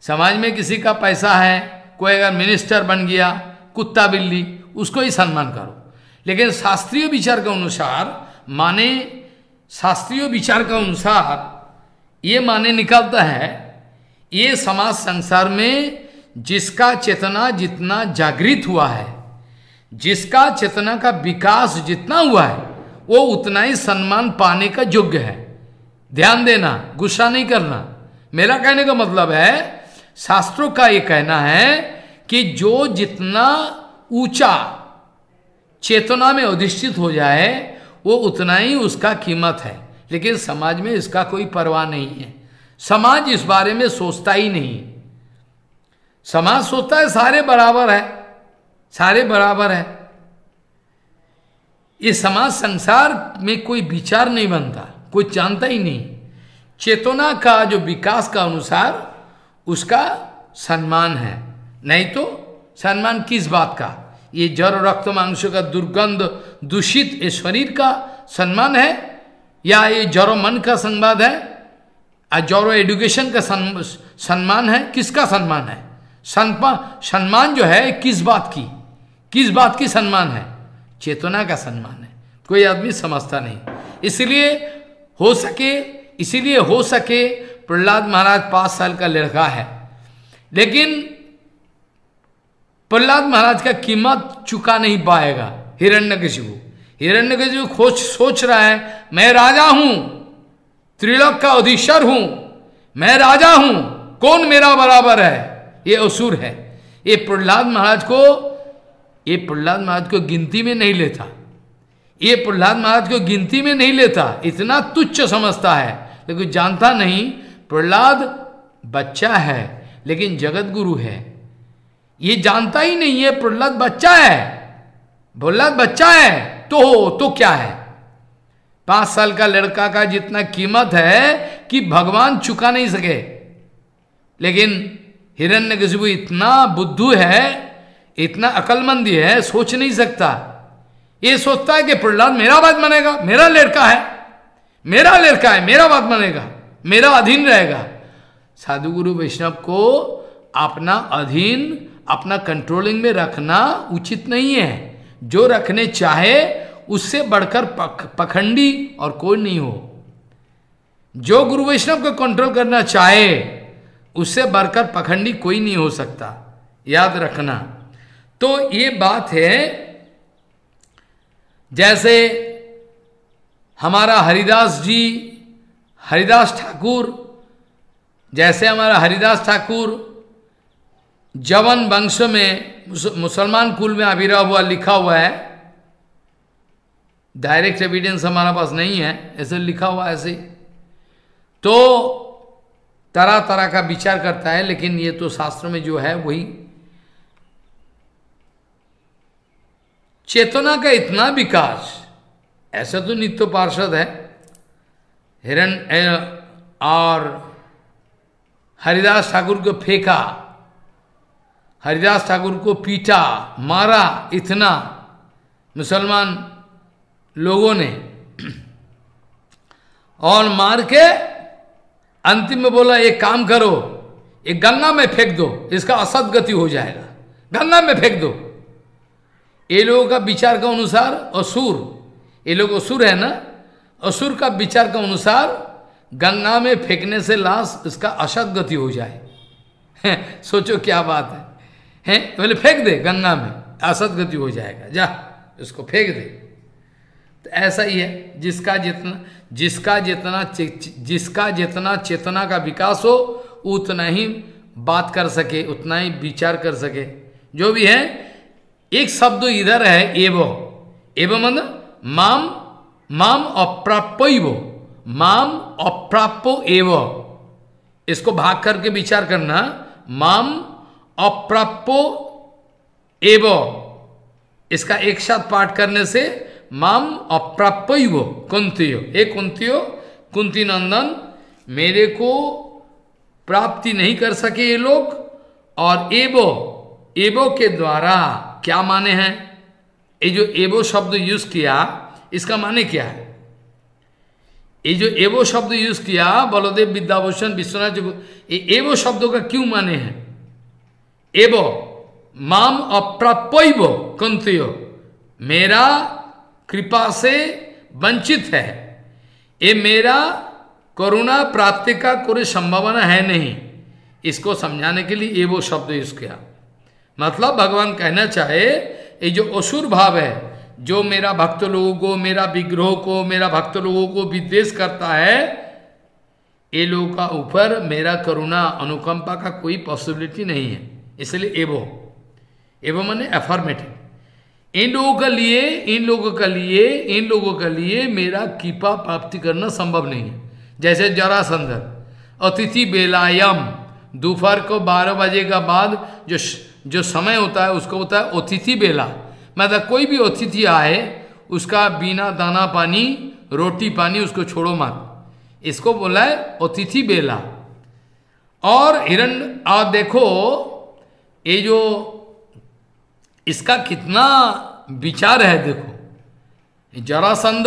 A: समाज में किसी का पैसा है, कोई अगर मिनिस्टर बन गया, कुत्ता बिल्ली, उसको ही सम्मान करो। लेकिन शास्त्रीय विचार के अनुसार, माने शास्त्रीय विचार के अनुसार ये माने निकलता है, ये समाज संसार में जिसका चेतना जितना जागृत हुआ है, जिसका चेतना का विकास जितना हुआ है, वो उतना ही सम्मान पाने का योग्य है। ध्यान देना, गुस्सा नहीं करना। मेरा कहने का मतलब है, शास्त्रों का ये कहना है कि जो जितना ऊँचा चेतना में अधिष्ठित हो जाए, वो उतना ही उसका कीमत है। लेकिन समाज में इसका कोई परवाह नहीं है। समाज इस बारे में सोचता ही नहीं। समाज सोचता है, सारे बराबर है। सारे बराबर है। ये समाज संसार में कोई विचार नहीं बनता। कोई जानता ही नहीं। चेतना का जो विकास का अनुसार उसका सम्मान है। नहीं तो सम्मान किस बात का? ये जड़ रक्त मांस का दुर्गंध दूषित ये शरीर का सम्मान है या ये जड़ो मन का संवाद है? या जड़ो एडुकेशन का सम्मान है? किसका सम्मान है? सम्मान जो है किस बात की? किस बात की सम्मान है? चेतना का सम्मान है। कोई आदमी समझता नहीं। इसलिए हो सके, इसीलिए हो सके, प्रहलाद महाराज पाँच साल का लड़का है। लेकिन प्रहलाद महाराज का कीमत चुका नहीं पाएगा हिरण्य कशिबू हिरण्य कशिबू खोच सोच रहा है, मैं राजा हूँ, त्रिलोक का अधीश्वर हूँ, मैं राजा हूँ, कौन मेरा बराबर है? ये असुर है। ये प्रहलाद महाराज को, ये प्रहलाद महाराज को गिनती में नहीं लेता। ये प्रहलाद महाराज को गिनती में नहीं लेता, इतना तुच्छ समझता है। लेकिन जानता नहीं, प्रहलाद बच्चा है, लेकिन जगत गुरु है। ये जानता ही नहीं है, प्रहलाद बच्चा है। प्रहलाद बच्चा है तो हो तो क्या है? पाँच साल का लड़का का जितना कीमत है कि भगवान चुका नहीं सके। लेकिन हिरण्य इतना बुद्धू है, इतना अकलमंदी है, सोच नहीं सकता। ये सोचता है कि प्रहलाद मेरा बात मानेगा मेरा लड़का है मेरा लड़का है मेरा बात मानेगा मेरा अधीन रहेगा। साधु गुरु वैष्णव को अपना अधीन अपना कंट्रोलिंग में रखना उचित नहीं है। जो रखने चाहे उससे बढ़कर पख, पखंडी और कोई नहीं हो। जो गुरु वैष्णव को कंट्रोल करना चाहे उससे बढ़कर पखंडी कोई नहीं हो सकता। याद रखना। तो ये बात है जैसे हमारा हरिदास जी, हरिदास ठाकुर, जैसे हमारा हरिदास ठाकुर जवन वंश में मुसलमान कुल में आविर्भाव हुआ, लिखा हुआ है डायरेक्ट एविडेंस हमारा पास नहीं है, ऐसे लिखा हुआ ऐसे। तो तरह तरह का विचार करता है, लेकिन ये तो शास्त्र में जो है, वही चेतना का इतना विकास, ऐसा तो नित्य पार्षद है। हिरण और हरिदास ठाकुर को फेंका, हरिदास ठाकुर को पीटा, मारा इतना मुसलमान लोगों ने। और मार के अंतिम में बोला, एक काम करो, एक गंगा में फेंक दो, इसका असद गति हो जाएगा। गंगा में फेंक दो। ये लोगों का विचार के अनुसार असुर। ये लोग असुर है ना? असुर का विचार के अनुसार गंगा में फेंकने से लाश इसका असद गति हो जाए। सोचो क्या बात है। हैं? पहले फेंक दे गंगा में असद गति हो जाएगा। जा, इसको फेंक दे। तो ऐसा ही है, जिसका जितना जिसका जितना जिसका जितना चेतना का विकास हो, उतना ही बात कर सके, उतना ही विचार कर सके। जो भी है एक शब्द इधर है, एव। एव मन माम माम अप्राप्यो माम अप्राप्यो एव। इसको भाग करके विचार करना, माम अप्राप्यो एव। इसका एक साथ पाठ करने से माम अप्राप्यो कुंतियो। ए कुंतियो, कुंती नंदन, मेरे को प्राप्ति नहीं कर सके ये लोग, और एवो एवो के द्वारा क्या माने हैं? ये जो एवो शब्द यूज़ किया, इसका माने क्या है? ये जो एवो शब्द यूज़ किया, बलदेव विद्याभूषण, विश्वनाथ ये एवो शब्दों का क्यों माने हैं? एवो माम अप्राप्य कंत्यो, मेरा कृपा से वंचित है। ये मेरा करुणा प्राप्ति का कोई संभावना है नहीं। इसको समझाने के लिए ये वो शब्द यूज़ किया। मतलब भगवान कहना चाहे, ये जो असुर भाव है, जो मेरा भक्त लोगों को, मेरा विग्रह को, मेरा भक्त लोगों को विद्वेश करता है, ये लोगों का ऊपर मेरा करुणा अनुकंपा का कोई पॉसिबिलिटी नहीं है. इसलिए एवो एवो मैंने एफर्मेटिव इन लोगों के लिए, इन लोगों के लिए, इन लोगों के लिए मेरा कृपा प्राप्ति करना संभव नहीं है। जैसे जरा जरासंधर, अतिथि बेलायम, दोपहर को बारह बजे का बाद जो जो समय होता है, उसको होता है अतिथि बेला। मतलब कोई भी अतिथि आए, उसका बिना दाना पानी, रोटी पानी उसको छोड़ो मत। इसको बोला है अतिथि बेला। और हिरण आप देखो, ये जो इसका कितना विचार है, देखो। जरासंध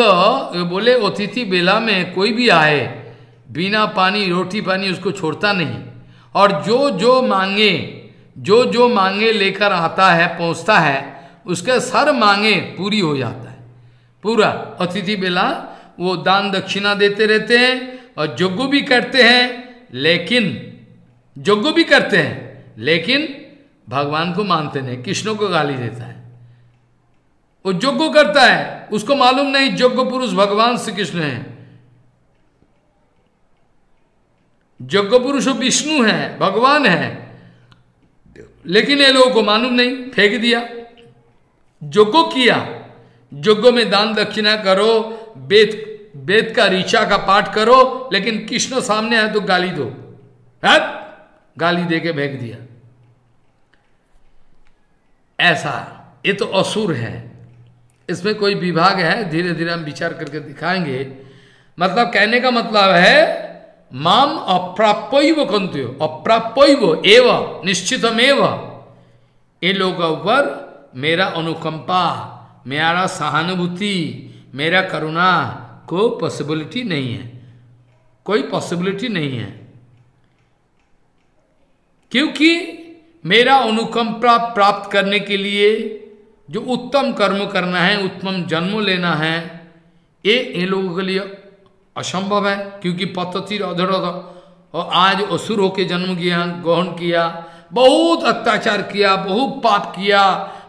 A: बोले, अतिथि बेला में कोई भी आए, बिना पानी, रोटी पानी उसको छोड़ता नहीं। और जो जो मांगे जो जो मांगे लेकर आता है, पहुँचता है, उसके सर मांगे पूरी हो जाता है। पूरा। अतिथि बेला, वो दान दक्षिणा देते रहते हैं और जोग्गो भी करते हैं, लेकिन जोग्गो भी करते हैं, लेकिन भगवान को मानते नहीं, कृष्ण को गाली देता है। वो जोग्गो करता है, उसको मालूम नहीं जोग्य पुरुष भगवान श्री कृष्ण है। जोग्य पुरुष विष्णु है, भगवान है। लेकिन ये लोगों को मालूम नहीं, फेंक दिया। जोगो किया। जोगो में दान दक्षिणा करो वेद वेद का ऋचा का पाठ करो, लेकिन कृष्ण सामने है तो गाली दो। है? गाली दे के फेंक दिया। ऐसा, ये तो असुर है। इसमें कोई विभाग है? धीरे धीरे हम विचार करके दिखाएँगे। मतलब कहने का मतलब है माम अप्राप्य कंतु अप्राप्य एव, निश्चितमेव। ये लोग ऊपर मेरा अनुकंपा, मेरा सहानुभूति, मेरा करुणा, को पॉसिबिलिटी नहीं है। कोई पॉसिबिलिटी नहीं है। क्योंकि मेरा अनुकंपा प्राप्त करने के लिए जो उत्तम कर्म करना है, उत्तम जन्म लेना है ये इन लोगों के लिए असंभव है, क्योंकि पततिर अधर और आज असुर होके जन्म किया, ग्रहण किया, बहुत अत्याचार किया, बहुत पाप किया,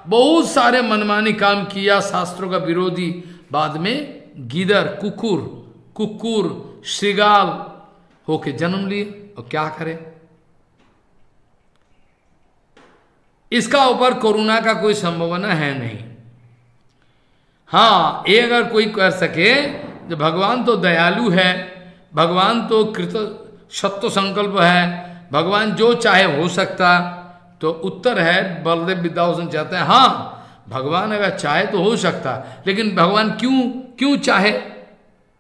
A: बहुत सारे मनमानी काम किया, शास्त्रों का विरोधी। बाद में गिदर, कुकुर कुकुर, श्रीगाल होके जन्म लिए। और क्या करे? इसका ऊपर कोरोना का कोई संभावना है नहीं। हाँ ये अगर कोई कर सके तो भगवान तो दयालु है, भगवान तो कृत सत्य संकल्प है, भगवान जो चाहे हो सकता तो उत्तर है, बलदेव विद्याभूषण चाहते हैं हाँ भगवान अगर चाहे तो हो सकता, लेकिन भगवान क्यों क्यों चाहे?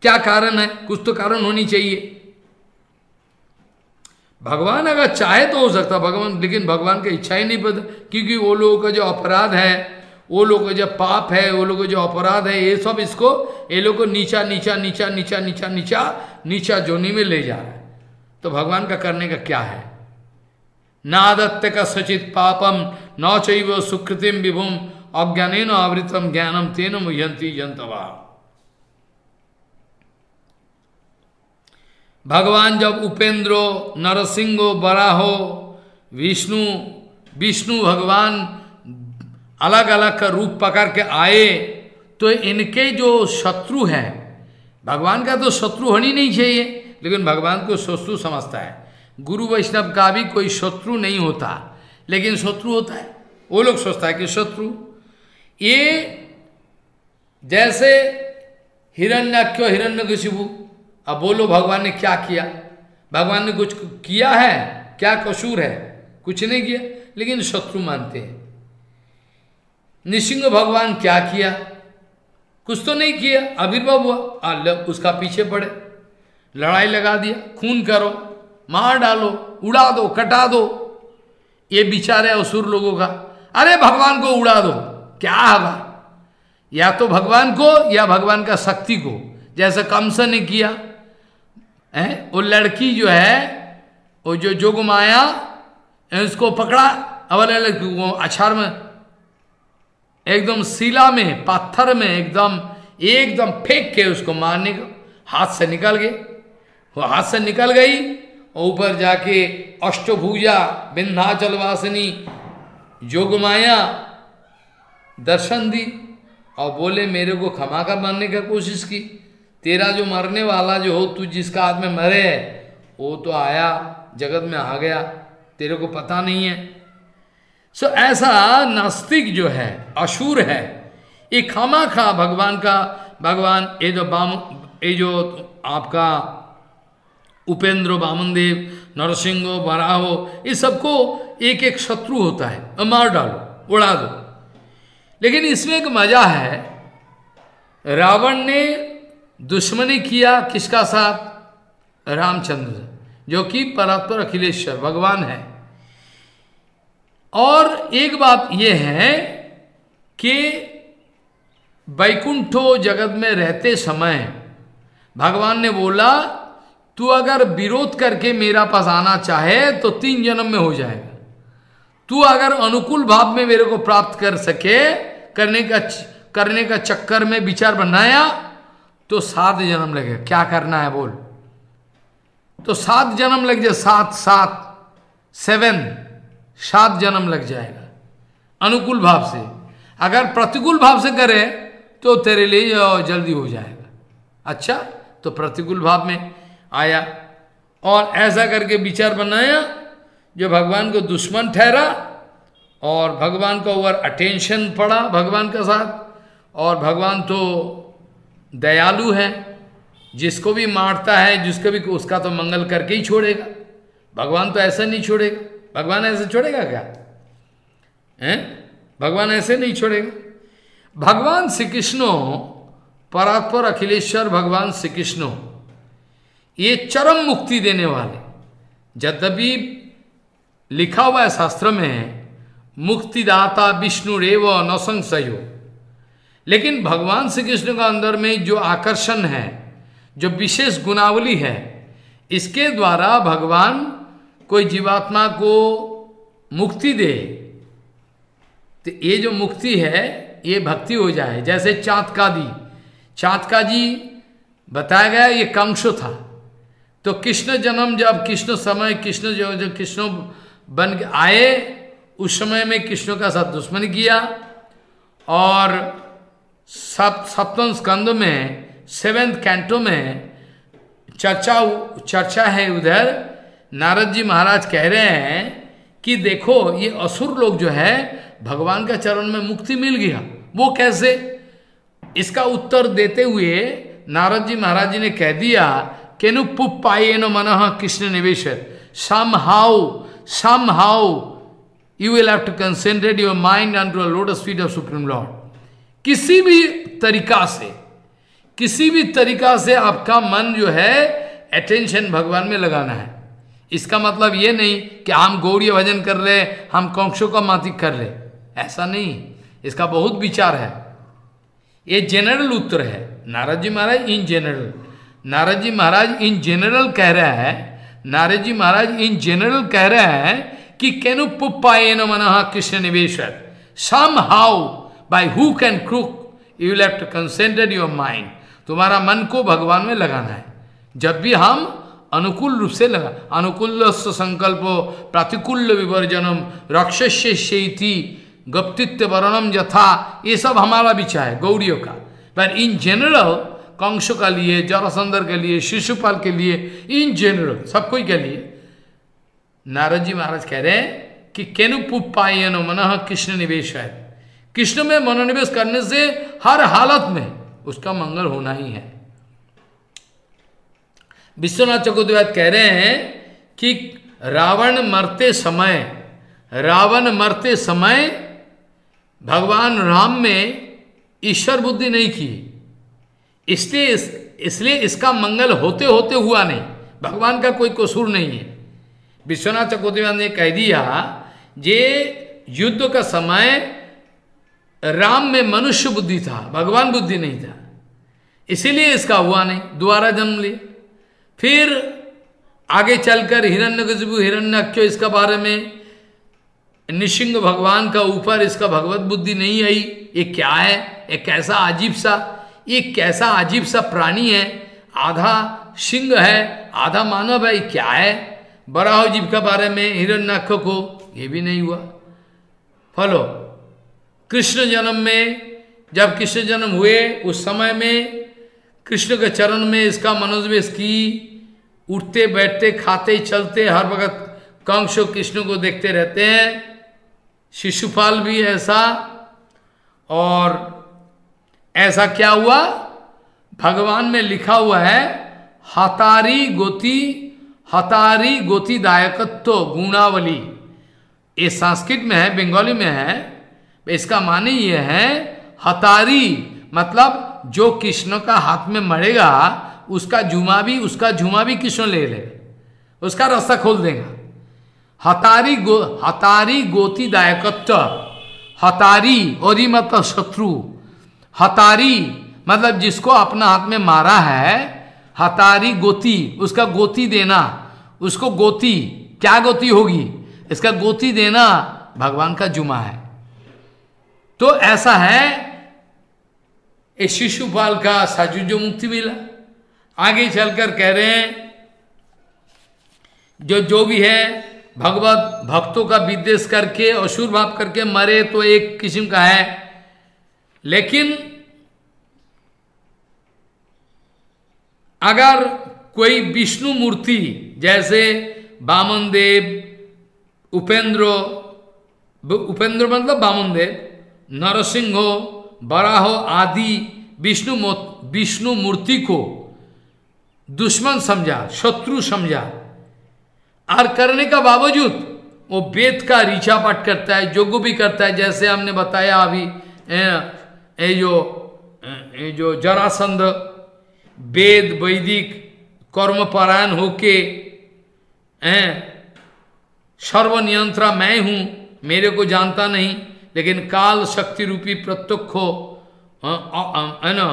A: क्या कारण है? कुछ तो कारण होनी चाहिए। भगवान अगर चाहे तो हो सकता, भगवान, लेकिन भगवान की इच्छा ही नहीं पता क्योंकि वो लोगों का जो अपराध है वो लोग जो पाप है, वो लोग जो अपराध है, ये सब इसको, ये लोग को नीचा नीचा नीचा नीचा नीचा नीचा नीचा जोनी में ले जा रहा है। तो भगवान का करने का क्या है? नादत्त का सचित पापम, न चैव सुकृतिम विभुम अज्ञान आवृतम ज्ञानम तेन मुहंती जंतवा भगवान जब उपेंद्रो, नरसिंह, बराहो, विष्णु विष्णु भगवान अलग अलग का रूप पकड़ के आए तो इनके जो शत्रु है, भगवान का तो शत्रु होनी नहीं चाहिए, लेकिन भगवान को शत्रु समझता है। गुरु वैष्णव का भी कोई शत्रु नहीं होता, लेकिन शत्रु होता है। वो लोग सोचता है कि शत्रु। ये जैसे हिरण्यक्यो हिरण्यकशिपु अब बोलो भगवान ने क्या किया? भगवान ने कुछ किया है? क्या कसूर है? कुछ नहीं किया, लेकिन शत्रु मानते हैं। निशिंग भगवान क्या किया? कुछ तो नहीं किया, आविर्भाव हुआ। और उसका पीछे पड़े। लड़ाई लगा दिया, खून करो, मार डालो, उड़ा दो, कटा दो। ये विचार है असुर लोगों का, अरे भगवान को उड़ा दो। क्या हवा या तो भगवान को, या भगवान का शक्ति को। जैसे कंस ने किया, है? वो लड़की जो है, वो जो जोग माया उसको पकड़ा। अवल अछार में एकदम शिला में, पत्थर में एकदम एकदम फेंक के उसको मारने को हाथ से निकल गए। वो हाथ से निकल गई और ऊपर जाके अष्टभुजा बिंधाचल वासिनी जोग माया दर्शन दी और बोले, मेरे को खमा कर मारने का कोशिश की। तेरा जो मरने वाला जो हो, तू जिसका हाथ में मरे वो तो आया, जगत में आ गया। तेरे को पता नहीं है। सो so, ऐसा नास्तिक जो है अशूर है ये खामा खा भगवान का भगवान ये जो बाम ये जो आपका उपेंद्र बामनदेव नरसिंह बराहो ये सबको एक एक शत्रु होता है मार डालो उड़ा दो। लेकिन इसमें एक मज़ा है रावण ने दुश्मनी किया किसका साथ? रामचंद्र जो कि परात्पर अखिलेश्वर भगवान है। और एक बात यह है कि बैकुंठो जगत में रहते समय भगवान ने बोला, तू अगर विरोध करके मेरा पास आना चाहे तो तीन जन्म में हो जाएगा। तू अगर अनुकूल भाव में मेरे को प्राप्त कर सके, करने का करने का चक्कर में विचार बनाया तो सात जन्म लगेगा। क्या करना है बोल? तो सात जन्म लग जाए, सात सात, सेवन। सात जन्म लग जाएगा। अनुकूल भाव से। अगर प्रतिकूल भाव से करे तो तेरे लिए जल्दी हो जाएगा। अच्छा तो प्रतिकूल भाव में आया। और ऐसा करके विचार बनाया, जो भगवान को दुश्मन ठहरा, और भगवान का ओवर अटेंशन पड़ा भगवान का साथ। और भगवान तो दयालु है, जिसको भी मारता है, जिसको भी उसका तो मंगल करके ही छोड़ेगा। भगवान तो ऐसा नहीं छोड़ेगा। भगवान ऐसे छोड़ेगा क्या? हैं? भगवान ऐसे नहीं छोड़ेगा। भगवान श्री कृष्णो परात्पर अखिलेश्वर भगवान श्री कृष्णो ये चरम मुक्ति देने वाले। यद्यपि लिखा हुआ है शास्त्र में, मुक्तिदाता विष्णु रेव न संशयो लेकिन भगवान श्री कृष्ण का अंदर में जो आकर्षण है, जो विशेष गुणावली है, इसके द्वारा भगवान कोई जीवात्मा को मुक्ति दे तो ये जो मुक्ति है, ये भक्ति हो जाए। जैसे चाँदकादी चाँदका जी बताया गया, ये कंशो था। तो कृष्ण जन्म जब कृष्ण समय, कृष्ण जो जो कृष्ण बन आए, उस समय में कृष्ण का साथ दुश्मन किया, और सप, सप्तम स्कंद में, सेवेंथ कैंटो में चर्चा चर्चा है उधर नारद जी महाराज कह रहे हैं कि देखो, ये असुर लोग जो है, भगवान के चरण में मुक्ति मिल गया। वो कैसे? इसका उत्तर देते हुए नारद जी महाराज जी ने कह दिया, केनु पुपाए नो मन कृष्ण निवेश। Somehow somehow you will have to concentrate your mind on to lotus feet of supreme lord किसी भी तरीका से, किसी भी तरीका से आपका मन जो है अटेंशन भगवान में लगाना है। इसका मतलब ये नहीं कि हम गौरी भजन कर रहे, हम कंक्षों का मातिक कर रहे। ऐसा नहीं। इसका बहुत विचार है। ये जनरल उत्तर है। Narad ji Maharaj in general Narad ji Maharaj in general कह रहे हैं, नारद जी महाराज इन जनरल कह रहे हैं कि कैनु पुप्पाए न मन कृष्ण निवेश somehow by who can crook you leave to concentrate your mind तुम्हारा मन को भगवान में लगाना है। जब भी हम अनुकूल रूप से लगा। अनुकूल संकल्प प्रतिकूल विवर्जनम राक्षस्य गप्तित्व वर्णम यथा। ये सब हमारा विचार है, गौड़ियों का। पर इन जनरल कंश का लिए जरासंदर के लिए, शिशुपाल के लिए इन जनरल सब कोई के लिए। नारद जी महाराज कह रहे हैं कि केनु पुपायन मन कृष्ण निवेश है। कृष्ण में मनोनिवेश करने से हर हालत में उसका मंगल होना ही है। विश्वनाथ चकोदेवाद कह रहे हैं कि रावण मरते समय रावण मरते समय भगवान राम में ईश्वर बुद्धि नहीं की इसलिए इस, इसलिए इसका मंगल होते होते हुआ नहीं। भगवान का कोई कसूर नहीं है। विश्वनाथ चकोदेवाद ने कह दिया ये युद्ध का समय राम में मनुष्य बुद्धि था भगवान बुद्धि नहीं था। इसीलिए इसका हुआ नहीं। दोबारा जन्म लिया फिर आगे चलकर हिरण्यकशिपु हिरण्यक्ष इसका बारे में निशिंग भगवान का ऊपर इसका भगवत बुद्धि नहीं आई। ये क्या है? ये कैसा अजीब सा? ये कैसा अजीब सा प्राणी है? आधा सिंह है, आधा मानव है क्या है? बराह जीव के बारे में हिरण्यक्ष को ये भी नहीं हुआ। फलो, कृष्ण जन्म में, जब कृष्ण जन्म हुए, उस समय में कृष्ण के चरण में इसका मनोजवेश की, उठते, बैठते, खाते, चलते, हर वक्त कंश कृष्ण को देखते रहते हैं। शिशुपाल भी ऐसा। और ऐसा क्या हुआ? भगवान में लिखा हुआ है, हतारी गोती हतारी गोती दायकत्व गुणावली। ये संस्कृत में है, बंगाली में है। इसका माने ये है, हतारी मतलब जो कृष्ण का हाथ में मरेगा, उसका जुमा भी, उसका जुमा भी कृष्ण ले ले। उसका रास्ता खोल देगा। हतारी गो, हतारी गोती दायकत्व हतारी और ही मतलब शत्रु, हतारी मतलब जिसको अपना हाथ में मारा है, हतारी गोती, उसका गोती देना, उसको गोती, क्या गोती होगी? इसका गोती देना भगवान का जुमा है। तो ऐसा है इस शिशुपाल का साजुजो मुक्ति मिला। आगे चलकर कह रहे हैं, जो जो भी है, भगवत भक्तों का विद्वेश करके, असुर भाव करके मरे तो एक किस्म का है। लेकिन अगर कोई विष्णु मूर्ति, जैसे बामन देव, उपेंद्र उपेंद्र मतलब बामन देव, नरसिंह बराहो आदि विष्णु विष्णु मूर्ति को दुश्मन समझा, शत्रु समझा। और करने का बावजूद वो वेद का रीछा पाठ करता है जोग भी करता है, जैसे हमने बताया अभी ये जो, ए जो जरासंध, वेद, वैदिक, कर्मपरायण होके सर्वनियंत्रा मैं हूँ, मेरे को जानता नहीं लेकिन काल शक्ति रूपी प्रत्यक्ष है ना?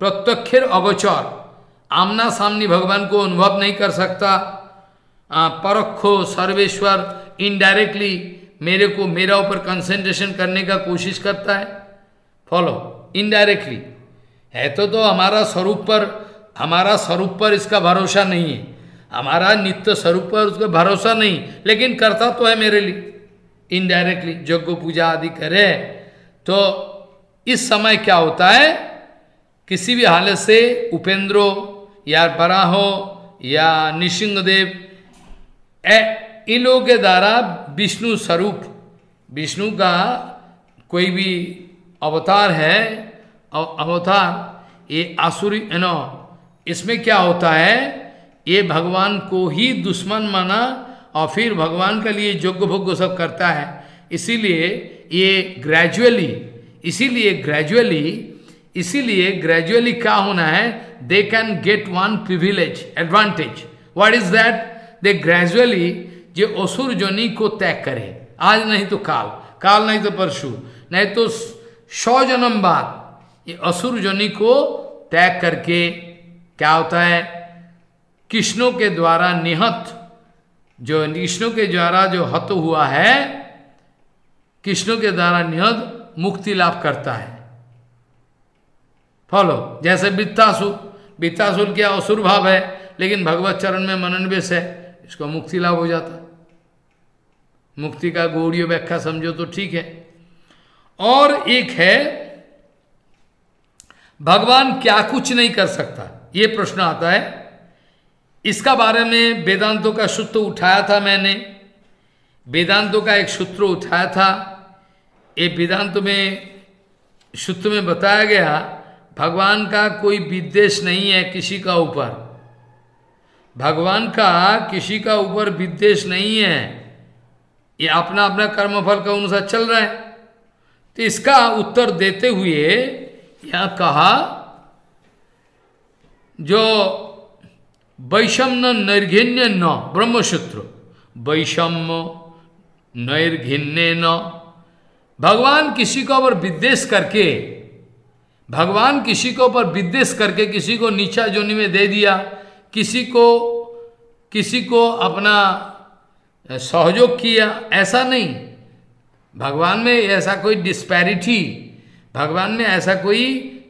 A: प्रत्यक्षर अगोचर आमना सामने भगवान को अनुभव नहीं कर सकता। परोक्षो सर्वेश्वर इनडायरेक्टली मेरे को, मेरा ऊपर कंसेंट्रेशन करने का कोशिश करता है। फॉलो इनडायरेक्टली है तो तो हमारा स्वरूप पर, हमारा स्वरूप पर इसका भरोसा नहीं है। हमारा नित्य स्वरूप पर उसका भरोसा नहीं। लेकिन करता तो है मेरे लिए। इनडायरेक्टली यज्ञ पूजा आदि करे तो इस समय क्या होता है? किसी भी हालत से उपेंद्रो, या बराहो, या निशिंगदेव इन लोगों के द्वारा विष्णु स्वरूप, विष्णु का कोई भी अवतार है अवतार, ये आसुरी नो इसमें क्या होता है? ये भगवान को ही दुश्मन माना और फिर भगवान के लिए योग्य भोग सब करता है। इसीलिए ये ग्रेजुअली इसीलिए ग्रेजुअली इसीलिए ग्रेजुअली क्या होना है? They can get one privilege advantage what is that they gradually जो असुर जोनी को तय करे। आज नहीं तो काल काल नहीं तो परशु, नहीं तो सौ जन्म बाद ये असुर जोनी को तय करके क्या होता है? कृष्णों के द्वारा निहत जो कृष्णों के द्वारा जो हत हुआ है, कृष्णों के द्वारा निहत मुक्ति लाभ करता है। फॉलो, जैसे वित्तासुर वित्तासुर क्या असुर भाव है, लेकिन भगवत चरण में मननवेश है, इसको मुक्ति लाभ हो जाता। है मुक्ति का गौड़ीय व्याख्या समझो तो ठीक है। और एक है, भगवान क्या कुछ नहीं कर सकता? ये प्रश्न आता है इसका बारे में वेदांतों का सूत्र उठाया था मैंने। वेदांतों का एक सूत्र उठाया था। ये वेदांत में, सूत्र में बताया गया, भगवान का कोई विद्वेश नहीं है किसी का ऊपर। भगवान का किसी का ऊपर विद्वेश नहीं है। ये अपना अपना कर्मफल का अनुसार चल रहा है। तो इसका उत्तर देते हुए यह कहा, जो वैषम्य नैर्घिन्य न ब्रह्मसूत्र वैषम्य नैर्घिन्य न। भगवान किसी को ऊपर विद्वेश करके, भगवान किसी को ऊपर विद्वेश करके किसी को नीचा जोनी में दे दिया, किसी को किसी को अपना सहयोग किया, ऐसा नहीं। भगवान में ऐसा कोई डिस्पैरिटी भगवान में ऐसा कोई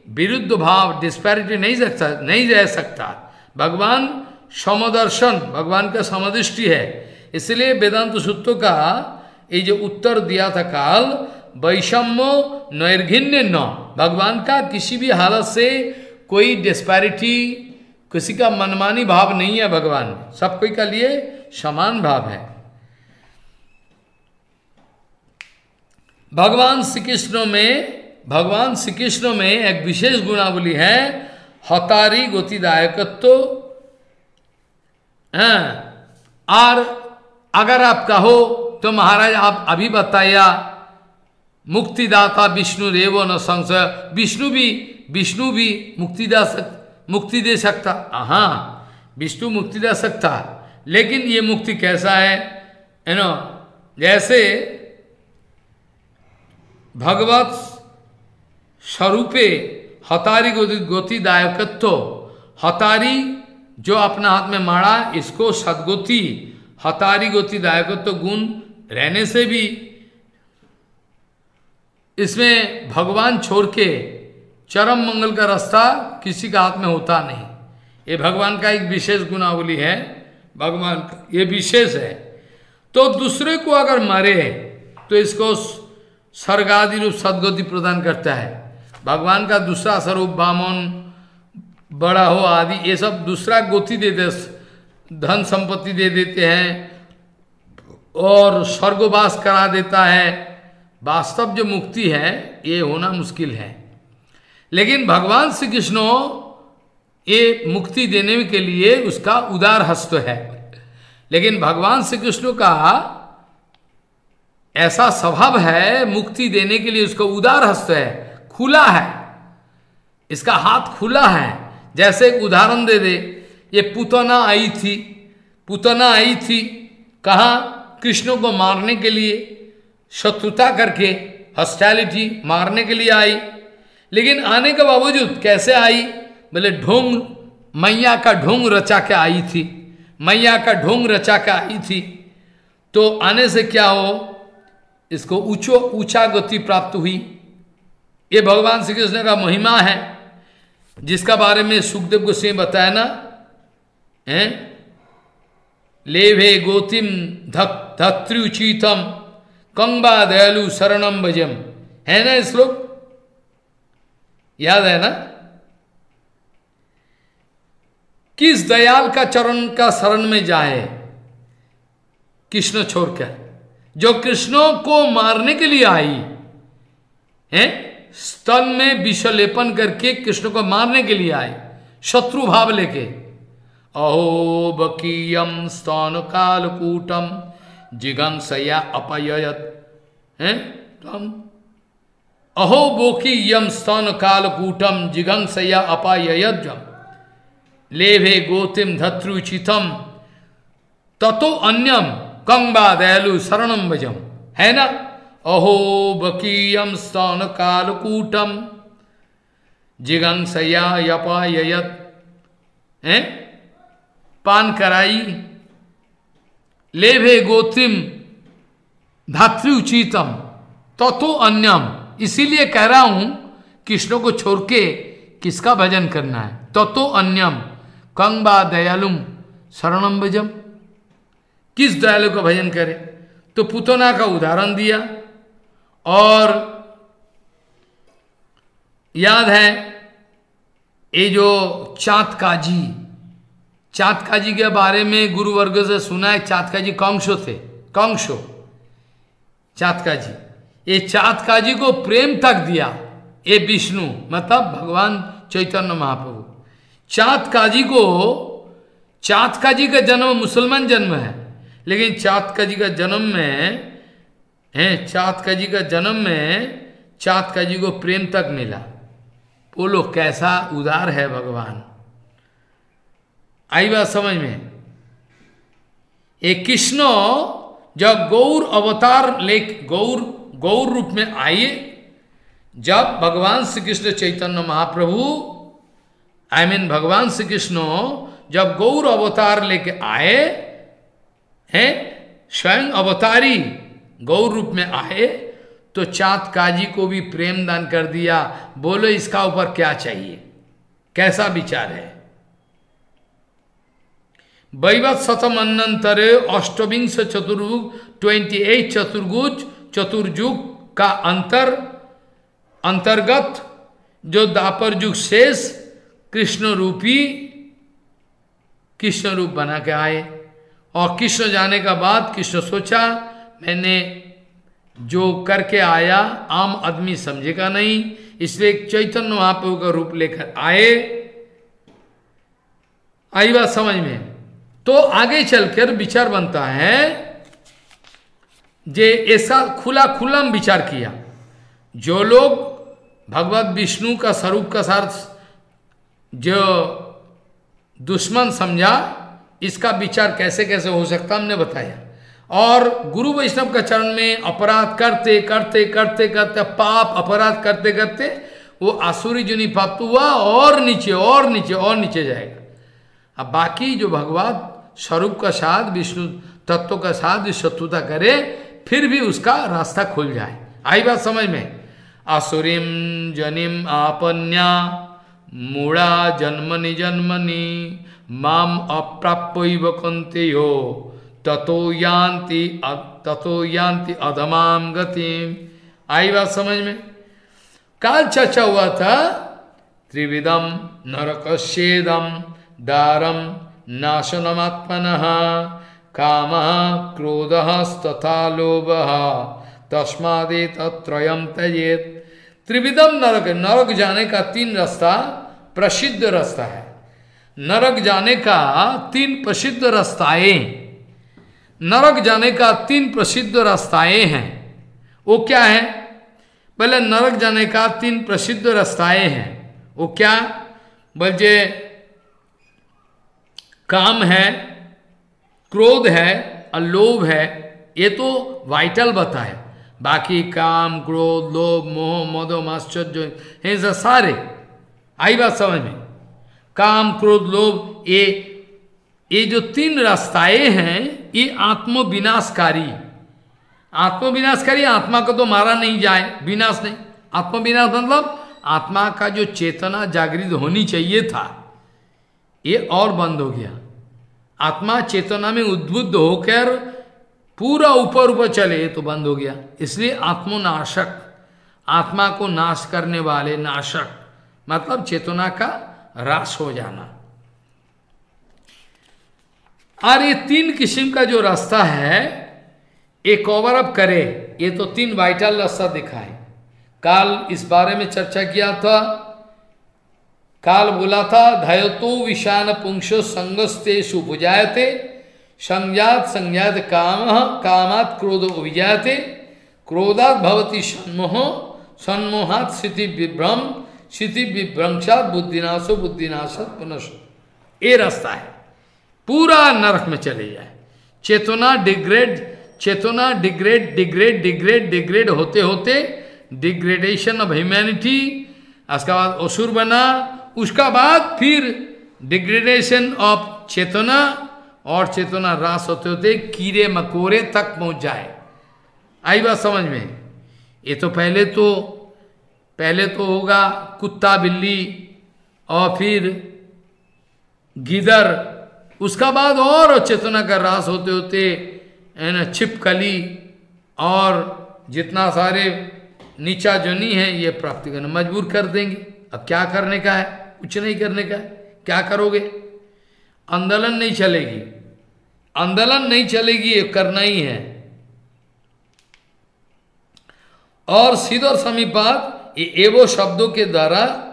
A: विरुद्ध भाव डिस्पैरिटी नहीं सकता, नहीं रह सकता। भगवान समदर्शन, भगवान का समदृष्टि है। इसलिए वेदांत सूत्रों का ये जो उत्तर दिया था काल, वैषम्य नैर्घिन्य न भगवान का किसी भी हालत से कोई डिस्पैरिटी किसी का मनमानी भाव नहीं है भगवान। सब कोई का लिए समान भाव है। भगवान श्री कृष्ण में, भगवान श्री कृष्ण में एक विशेष गुणावली है हतारी गतिदायकत्व हाँ, और अगर आप कहो तो महाराज आप अभी बताया मुक्तिदाता विष्णु रेव न संशय। विष्णु भी विष्णु भी मुक्ति दा सक मुक्ति दे सकता। हाँ विष्णु मुक्ति दे सकता। लेकिन ये मुक्ति कैसा है? यू नो जैसे भगवत स्वरूपे हतारी गोतिदायकत्व। हतारी जो अपना हाथ में मारा, इसको सदगोती। हतारी गोतिदायकत्व गुण रहने से भी इसमें भगवान छोड़ के चरम मंगल का रास्ता किसी का हाथ में होता नहीं। ये भगवान का एक विशेष गुणावली है। भगवान ये विशेष है। तो दूसरे को अगर मारे तो इसको स्वर्गादि रूप सदगति प्रदान करता है। भगवान का दूसरा स्वरूप बामन, बड़ा हो आदि, ये सब दूसरा गोति दे धन संपत्ति दे देते हैं और स्वर्गवास करा देता है। वास्तव जो मुक्ति है, ये होना मुश्किल है। लेकिन भगवान श्री कृष्ण ये मुक्ति देने के लिए उसका उदार हस्त है। लेकिन भगवान श्री कृष्ण का ऐसा स्वभाव है, मुक्ति देने के लिए उसका उदार हस्त है। खुला है। इसका हाथ खुला है। जैसे एक उदाहरण दे दे। ये पुतना आई थी। पुतना आई थी कहा? कृष्ण को मारने के लिए, शत्रुता करके हॉस्टैलिटी मारने के लिए आई। लेकिन आने के बावजूद कैसे आई? बोले, ढोंग, मैया का ढोंग रचा के आई थी। मैया का ढोंग रचा के आई थी। तो आने से क्या हो? इसको ऊंचो, ऊँचा गति प्राप्त हुई। ये भगवान श्री कृष्ण का महिमा है, जिसका बारे में सुखदेव गोस्वामी बताया ना, है? लेभे गोतिम धक धत्रुचितम, कंबा दयालु शरणम भजम। है ना श्लोक? याद है ना? किस दयाल का चरण का शरण में जाए? कृष्ण छोड़कर जो कृष्णों को मारने के लिए आई, है? स्तन में विषलेपन करके कृष्ण को मारने के लिए आए, शत्रु भाव लेके। अहो बकीयम स्तन कालकूटम जिगंसया अपयत है? हम अहो बोकी यम स्तन कालकूटम जिगंसया अपायजम लेभे गोतिम धत्रुचितम ततो अन्यम कंबा दयालु शरणम भजम। है ना? अहो बकीयम स्तन कालकूटम जिगंसया यपायत है? पान कराई। लेभे गोत्रिम धातृउचितम ततो अन्यम। इसीलिए कह रहा हूँ, कृष्ण को छोड़ के किसका भजन करना है? ततो अन्यम। कंबा दयालुम शरणम भजम। किस दयालु का भजन करे? तो पुतना का उदाहरण दिया। और याद है ये जो चाँद काजी चाँद काजी के बारे में गुरु वर्ग से सुना है चाँद काजी कंशो थे कंशो काजी ये चाँद काजी को प्रेम तक दिया ये विष्णु मतलब भगवान चैतन्य महाप्रभु। काजी को चाँद काजी का जन्म मुसलमान जन्म है, लेकिन चाँद काजी का जन्म में हैं चाँद जी का जन्म में चातका जी को प्रेम तक मिला। बोलो, कैसा उदार है भगवान। आई बात समझ में? ये कृष्ण जब गौर अवतार ले, गौर गौर रूप में आए, जब भगवान Shri Krishna Chaitanya Mahaprabhu I I mean mean भगवान श्री कृष्ण जब गौर अवतार लेके आए, हैं, स्वयं अवतारी गौर रूप में आए तो चाँद काजी को भी प्रेम दान कर दिया। बोलो, इसका ऊपर क्या चाहिए? कैसा विचार है? वैवत शतम अन्नंतरे अष्टविंश चतुर्भुग ट्वेंटी एट चतुर्भुज, चतुर्युग का अंतर, अंतर्गत, जो दापर युग शेष कृष्ण रूपी कृष्ण रूप बना के आए। और कृष्ण जाने का बाद, कृष्ण सोचा मैंने जो करके आया, आम आदमी समझेगा नहीं, इसलिए चैतन्य महाप्रभु का रूप लेकर आए। आई बात समझ में? तो आगे चलकर विचार बनता है जे ऐसा खुला खुला विचार किया। जो लोग भगवत विष्णु का स्वरूप का साथ जो दुश्मन समझा, इसका विचार कैसे कैसे हो सकता हमने बताया। और गुरु वैष्णव का चरण में अपराध करते करते करते करते, पाप, अपराध करते करते, वो आसुरी जुनी पाप तो हुआ और नीचे और नीचे और नीचे जाएगा। अब बाकी जो भगवान स्वरूप का साथ विष्णु तत्व का साथ शत्रुता करे, फिर भी उसका रास्ता खुल जाए। आई बात समझ में? आसुरीम जनिम आपन्या मूड़ा जन्मनि जन्मनि, माम अप्राप्य कंते हो ततो यान्ति ततो यान्ति अधमाम गति। आई बात समझ में? काल चर्चा हुआ था त्रिविदम नरकस्येदम दारम नाशनमात्मन, काम क्रोध तथा लोभ तस्मादे तत्रयम तजेत त्रिविधम नरक नरक जाने का तीन रास्ता प्रसिद्ध रास्ता है। नरक जाने का तीन प्रसिद्ध रास्ताएँ। नरक जाने का तीन प्रसिद्ध रास्ताएँ हैं। वो क्या है? पहले नरक जाने का तीन प्रसिद्ध रास्ताएँ हैं। वो क्या? बोलते काम है, क्रोध है और लोभ है, ये तो वाइटल बता है। बाकी काम, क्रोध, लोभ, मोह, मदो, माश्चर्य है सारे, आई बात समझ में? काम, क्रोध, लोभ, ये ये जो तीन रास्ताएँ हैं ये आत्म विनाशकारी आत्म को तो मारा नहीं जाए, विनाश नहीं। आत्म विनाश मतलब आत्मा का जो चेतना जागृत होनी चाहिए था। ये और बंद हो गया। आत्मा चेतना में उद्बुद्ध होकर पूरा ऊपर ऊपर चले तो बंद हो गया। इसलिए आत्मनाशक, आत्मा को नाश करने वाले नाशक मतलब चेतना का रास हो जाना। और ये तीन किस्म का जो रास्ता है, ये कवर अप करे। ये तो तीन वाइटल रास्ता दिखाए। काल इस बारे में चर्चा किया था। काल बोला था, धयतो विषान पुंशो संगस्ते सुभुजायते संज्ञात संज्ञात काम, कामात क्रोध विजायते क्रोधात भवती सन्मोह सन्मोहात स्थिति विभ्रम, स्थिति विभ्रंशात बुद्धिनाशो बुद्धिनाश पुनः ये रास्ता है। पूरा नरक में चले जाए। चेतना डिग्रेड चेतना डिग्रेड डिग्रेड डिग्रेड डिग्रेड होते होते डिग्रेडेशन ऑफ़ ह्यूमैनिटी, उसका बाद असुर बना, उसका बाद फिर डिग्रेडेशन ऑफ़ चेतना और चेतना रास होते होते कीड़े मकोड़े तक पहुँच जाए। आई बात समझ में? ये तो पहले तो पहले तो होगा कुत्ता बिल्ली और फिर गिदर। उसका बाद और चेतना का रास होते होते, है ना, छिपकली और जितना सारे नीचा जोनी है, ये प्राप्ति करना मजबूर कर देंगे। अब क्या करने का है? कुछ नहीं करने का है। क्या करोगे? आंदोलन नहीं चलेगी। आंदोलन नहीं चलेगी, ये करना ही है। और सीधो समीपात ये एवो शब्दों के द्वारा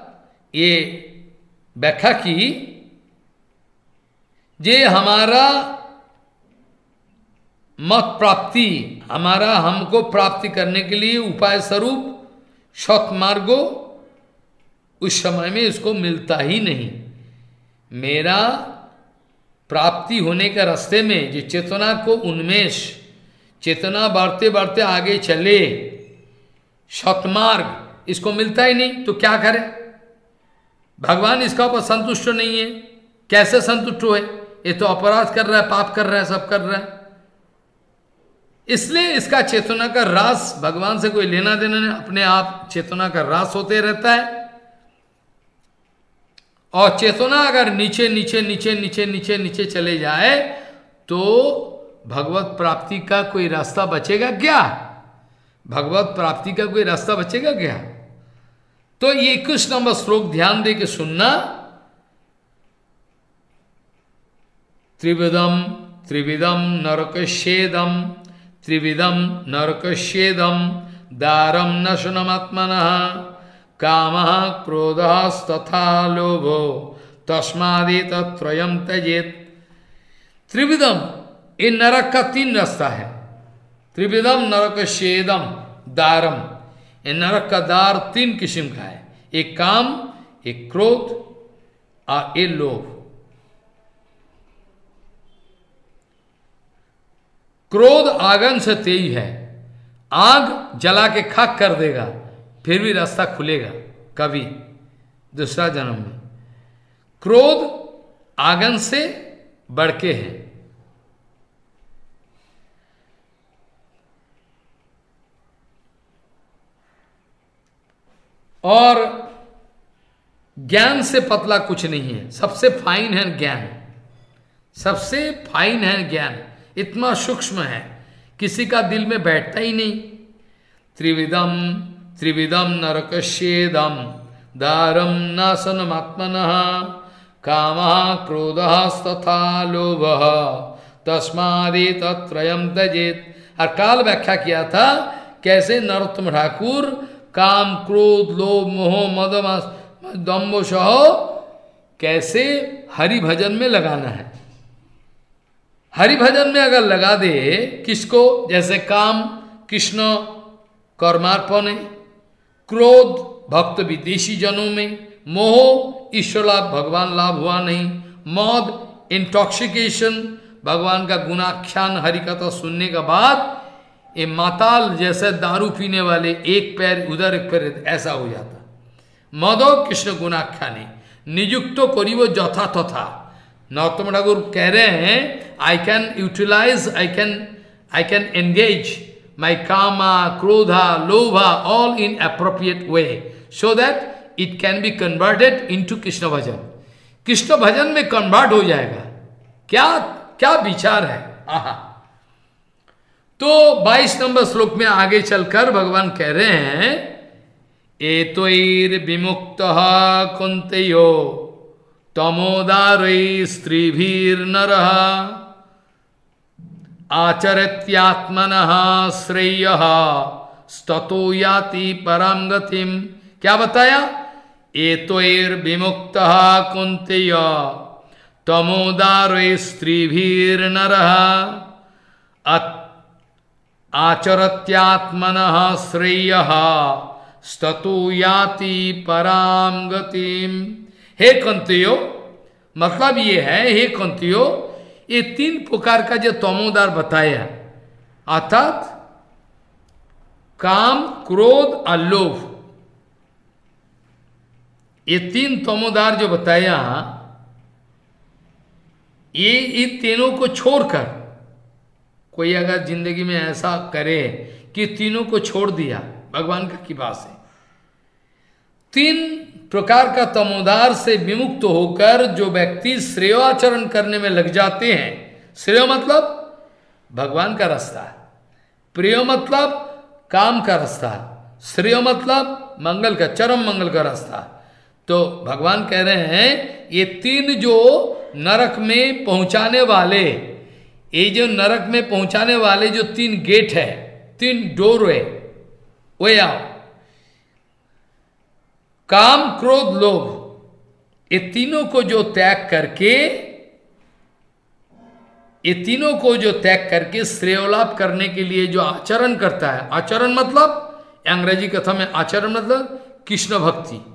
A: ये व्याख्या की जे हमारा मत प्राप्ति, हमारा हमको प्राप्ति करने के लिए उपाय स्वरूप सतमार्गो उस समय में इसको मिलता ही नहीं। मेरा प्राप्ति होने के रास्ते में जो चेतना को उन्मेष, चेतना बढ़ते बढ़ते आगे चले सतमार्ग इसको मिलता ही नहीं तो क्या करे? भगवान इसका ऊपर संतुष्ट नहीं है। कैसे संतुष्ट हुए? ये तो अपराध कर रहा है, पाप कर रहा है, सब कर रहा है। इसलिए इसका चेतना का रास भगवान से कोई लेना देना नहीं, अपने आप चेतना का रास होते रहता है। और चेतना अगर नीचे नीचे नीचे नीचे नीचे नीचे चले जाए तो भगवत प्राप्ति का कोई रास्ता बचेगा क्या? भगवत प्राप्ति का कोई रास्ता बचेगा क्या? तो ये इक्कीस नंबर श्लोक ध्यान दे के सुनना। त्रिविदम त्रिविदम नरकशेदम त्रिविदम नरकशेदम दारम न सुनमात्मन काम क्रोध तथा लोभो तस्मादि त्रयम त्यजेत। त्रिविदम इन नरक का तीन रास्ता है। त्रिविदम नरक दारम ये नरक का दार तीन किस्म का है। एक काम, एक क्रोध और एक लोभ। क्रोध आगन से तेज है। आग जला के खाक कर देगा, फिर भी रास्ता खुलेगा कभी दूसरा जन्म में। क्रोध आगन से बढ़ के है। और ज्ञान से पतला कुछ नहीं है। सबसे फाइन है ज्ञान। सबसे फाइन है ज्ञान। इतना सूक्ष्म है, किसी का दिल में बैठता ही नहीं। त्रिविदम त्रिविदम नरकशेदम दारम नासनम आत्मन काम क्रोध तथा लोभ। तस्मादि तत्रयम तजेत और काल व्याख्या किया था, कैसे नरोत्तम ठाकुर, काम, क्रोध, लोभ, मोह मद दम्भ सह कैसे हरि भजन में लगाना है। हरि भजन में अगर लगा दे किसको? जैसे काम, कृष्ण, कर्मार्पण, क्रोध, भक्त विदेशी जनों में, मोह ईश्वर लाभ भगवान लाभ हुआ नहीं, मौद इंटॉक्सिकेशन भगवान का गुणाख्यान हरिकथा सुनने के बाद, ये माताल जैसे दारू पीने वाले एक पैर उधर एक पैर ऐसा हो जाता। मदो कृष्ण गुणाख्यानी, नियुक्तो करीब जथा तथा। नौतम ठाकुर कह रहे हैं I can utilize I can I can engage my kama krodha lobha all in appropriate way so that it can be converted into Krishna bhajan Krishna bhajan में कन्वर्ट हो जाएगा। क्या क्या विचार है? आहा। तो 22 नंबर श्लोक में आगे चलकर भगवान कह रहे हैं ए तो विमुक्त कुंतो तमोदार स्त्रीभीर नर आचरत्यात्मन श्रेय। स्तो याति पराम गतिम। क्या बताया? ए तो विमुक्त कुंतेय तमोदार नर आचरत्यात्मन श्रेय। स्तु याति पराम गतिम। हे कंतियो मतलब ये है, हे कंतियो, ये तीन प्रकार का जो तमोदार बताया अर्थात काम, क्रोध और लोभ ये तीन तमोदार जो बताया, ये इन तीनों को छोड़कर, कोई अगर ज़िंदगी में ऐसा करे कि तीनों को छोड़ दिया, भगवान का कृपा से तीन प्रकार का तमोदार से विमुक्त होकर जो व्यक्ति श्रेयाचरण करने में लग जाते हैं। श्रेय मतलब भगवान का रास्ता। प्रिय मतलब काम का रास्ता। श्रेय मतलब मंगल का, चरम मंगल का रास्ता। तो भगवान कह रहे हैं, ये तीन जो नरक में पहुँचाने वाले, ये जो नरक में पहुँचाने वाले जो तीन गेट है, तीन डोर है वो आओ। काम क्रोध लोभ। ये तीनों को जो त्याग करके, ये तीनों को जो त्याग करके श्रेयोलाभ करने के लिए जो आचरण करता है। आचरण मतलब अंग्रेज़ी कथा में आचरण मतलब कृष्ण भक्ति।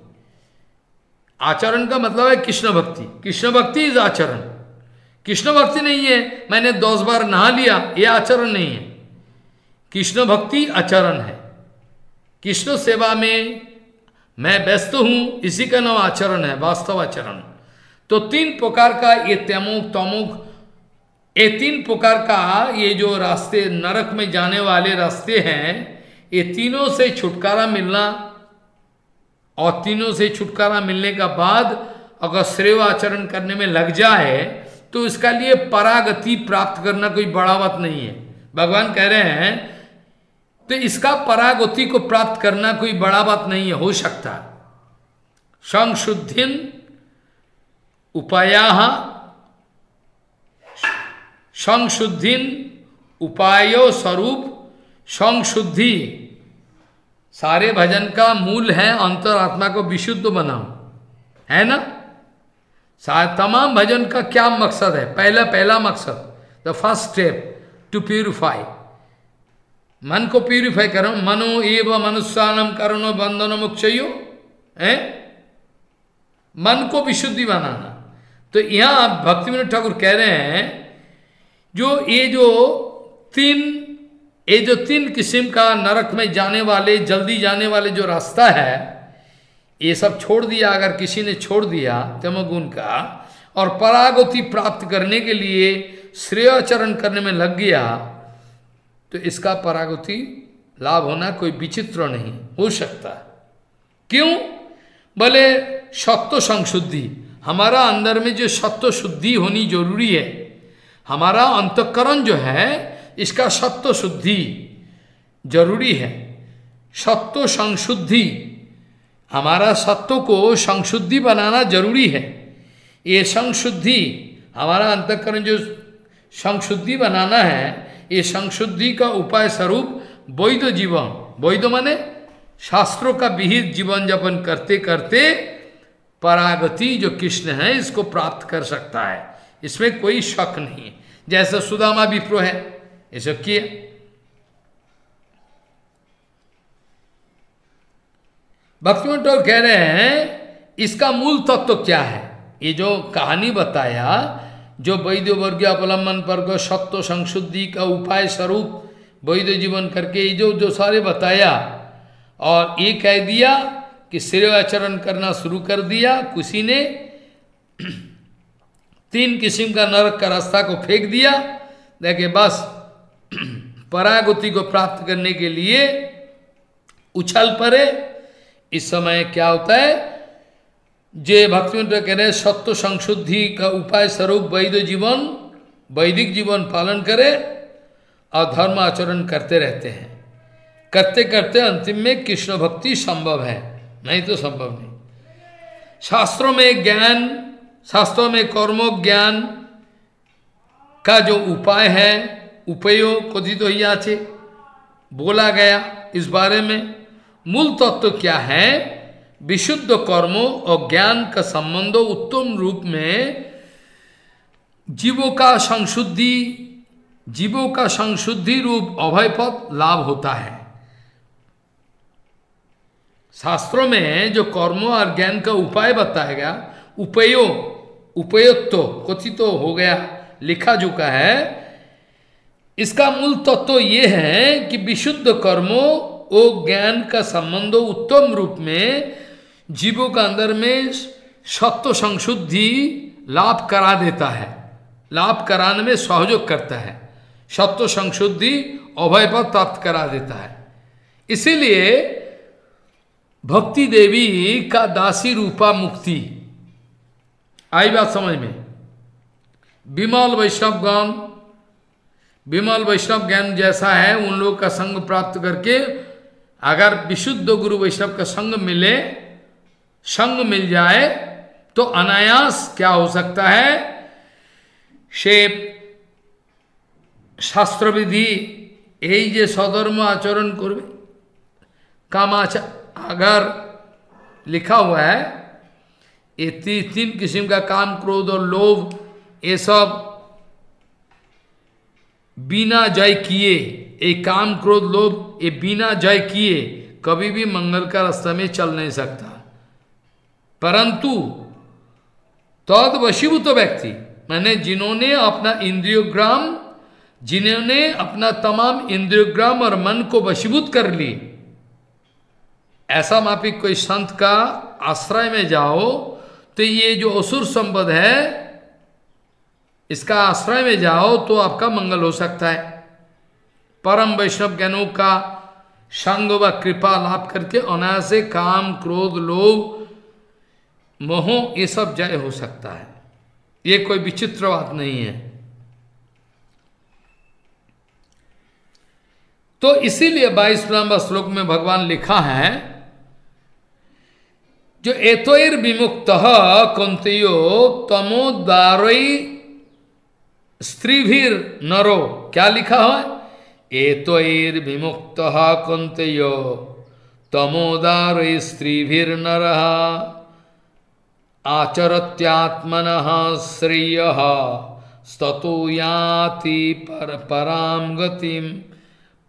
A: आचरण का मतलब है कृष्ण भक्ति। कृष्ण भक्ति इज़ आचरण। कृष्ण भक्ति नहीं है, मैंने दस बार नहा लिया, ये आचरण नहीं है। कृष्ण भक्ति आचरण है। कृष्ण सेवा में मैं व्यस्त हूँ, इसी का नाम आचरण है, वास्तव आचरण। तो तीन प्रकार का ये तमुख तमुख ये तीन प्रकार का ये जो रास्ते, नरक में जाने वाले रास्ते हैं, ये तीनों से छुटकारा मिलना और तीनों से छुटकारा मिलने का बाद अगर श्रेय आचरण करने में लग जाए तो इसका लिए परागति प्राप्त करना कोई बड़ा बात नहीं है। भगवान कह रहे हैं तो इसका परागति को प्राप्त करना कोई बड़ा बात नहीं है, हो सकता संशुद्धिन उपाया संशुद्धिन उपायो स्वरूप संशुद्धि। सारे भजन का मूल है अंतरात्मा को विशुद्ध बनाओ। है ना? तमाम भजन का क्या मकसद है? पहला पहला मकसद the first step to purify मन को प्यूरिफाई करो। मनो एव मनुष्यानम करो बंधन मुक्षयो, है? मन को विशुद्धि बनाना। तो यहाँ भक्ति विनोद ठाकुर कह रहे हैं, जो ये जो तीन, ये जो तीन किस्म का नरक में जाने वाले, जल्दी जाने वाले जो रास्ता है, ये सब छोड़ दिया। अगर किसी ने छोड़ दिया, तमगुण का, और परागति प्राप्त करने के लिए श्रेयाचरण करने में लग गया तो इसका परागति लाभ होना कोई विचित्र नहीं, हो सकता क्यों? बोले सत्व संशुद्धि, हमारा अंदर में जो सत्व शुद्धि होनी ज़रूरी है, हमारा अंतकरण जो है, इसका सत्व शुद्धि ज़रूरी है। सत्व संशुद्धि, हमारा सत्व को संशुद्धि बनाना ज़रूरी है। ये संशुद्धि, हमारा अंतकरण जो संशुद्धि बनाना है ये संशुद्धि का उपाय स्वरूप वैध जीवन। वैध माने शास्त्रों का विहित जीवन यापन करते करते परागति जो कृष्ण है, इसको प्राप्त कर सकता है। इसमें कोई शक नहीं है। जैसे सुदामा विप्रो है ये सब किए भक्तिमंत कह रहे हैं, इसका मूल तत्व तो क्या है? ये जो कहानी बताया जो वैद्य वर्गीय अवलंबन पर सत्व संशुद्धि का उपाय स्वरूप वैद्य जीवन करके ये जो जो सारे बताया, और ये कह दिया कि श्रेयाचरण करना शुरू कर दिया, किसी ने तीन किस्म का नरक का रास्ता को फेंक दिया। देखे बस परागति को प्राप्त करने के लिए उछल पड़े। इस समय क्या होता है? जे भक्ति कह रहे सत्य संशुद्धि का उपाय स्वरूप वैध जीवन वैदिक जीवन पालन करे और धर्म आचरण करते रहते हैं। करते करते अंतिम में कृष्ण भक्ति संभव है। नहीं तो संभव नहीं। शास्त्रों में ज्ञान, शास्त्रों में कर्मो, ज्ञान का जो उपाय है, उपयोग कथित तो ही आचे। बोला गया इस बारे में मूल तत्व तो क्या है? विशुद्ध कर्मों और ज्ञान का संबंध उत्तम रूप में जीवों का संशुद्धि जीवों का संशुद्धि रूप अभय पद लाभ होता है। शास्त्रों में जो कर्मों और ज्ञान का उपाय बताया गया उपयोग उपयुक्त तो, कथित तो हो गया लिखा चुका है इसका मूल तत्व तो ये है कि विशुद्ध कर्मों और ज्ञान का संबंध उत्तम रूप में जीवों का अंदर में सत्व संशुद्धि लाभ करा देता है। लाभ कराने में सहयोग करता है। सत्व संशुद्धि अभय पद प्राप्त करा देता है। इसीलिए भक्ति देवी का दासी रूपा मुक्ति। आई बात समझ में? विमल वैष्णवगण विमल वैष्णव ज्ञान जैसा है, उन लोग का संग प्राप्त करके अगर विशुद्ध गुरु वैष्णव का संग मिले संग मिल जाए तो अनायास क्या हो सकता है? शास्त्र विधि यही जे सधर्म आचरण कर कामाचार अगर लिखा हुआ है ये तीन तीन किस्म का काम, क्रोध और लोभ ये सब बिना जय किए ये काम, क्रोध, लोभ ये बिना जय किए कभी भी मंगल का रास्ता में चल नहीं सकता। परंतु तद वशीभूत व्यक्ति, मैंने जिन्होंने अपना इंद्रियोग्राम, जिन्होंने अपना तमाम इंद्रियोग्राम और मन को वशीभूत कर ली, ऐसा मापिक कोई संत का आश्रय में जाओ तो ये जो असुर संपद है, इसका आश्रय में जाओ तो आपका मंगल हो सकता है। परम वैष्णव ज्ञानों का संग व कृपा लाभ करके अनायासे काम, क्रोध, लोभ मोह, ये सब जय हो सकता है। ये कोई विचित्र बात नहीं है। तो इसीलिए बाईस नंबर श्लोक में भगवान लिखा है, जो एतोर विमुक्त कुंतियो तमोदारई स्त्रीभीर नरो। क्या लिखा है? एतोर विमुक्त कुंतियो तमोदार स्त्रीभीर नर। आचरत्यात्मन श्रेय। स्तो याति पर पराम गतिम।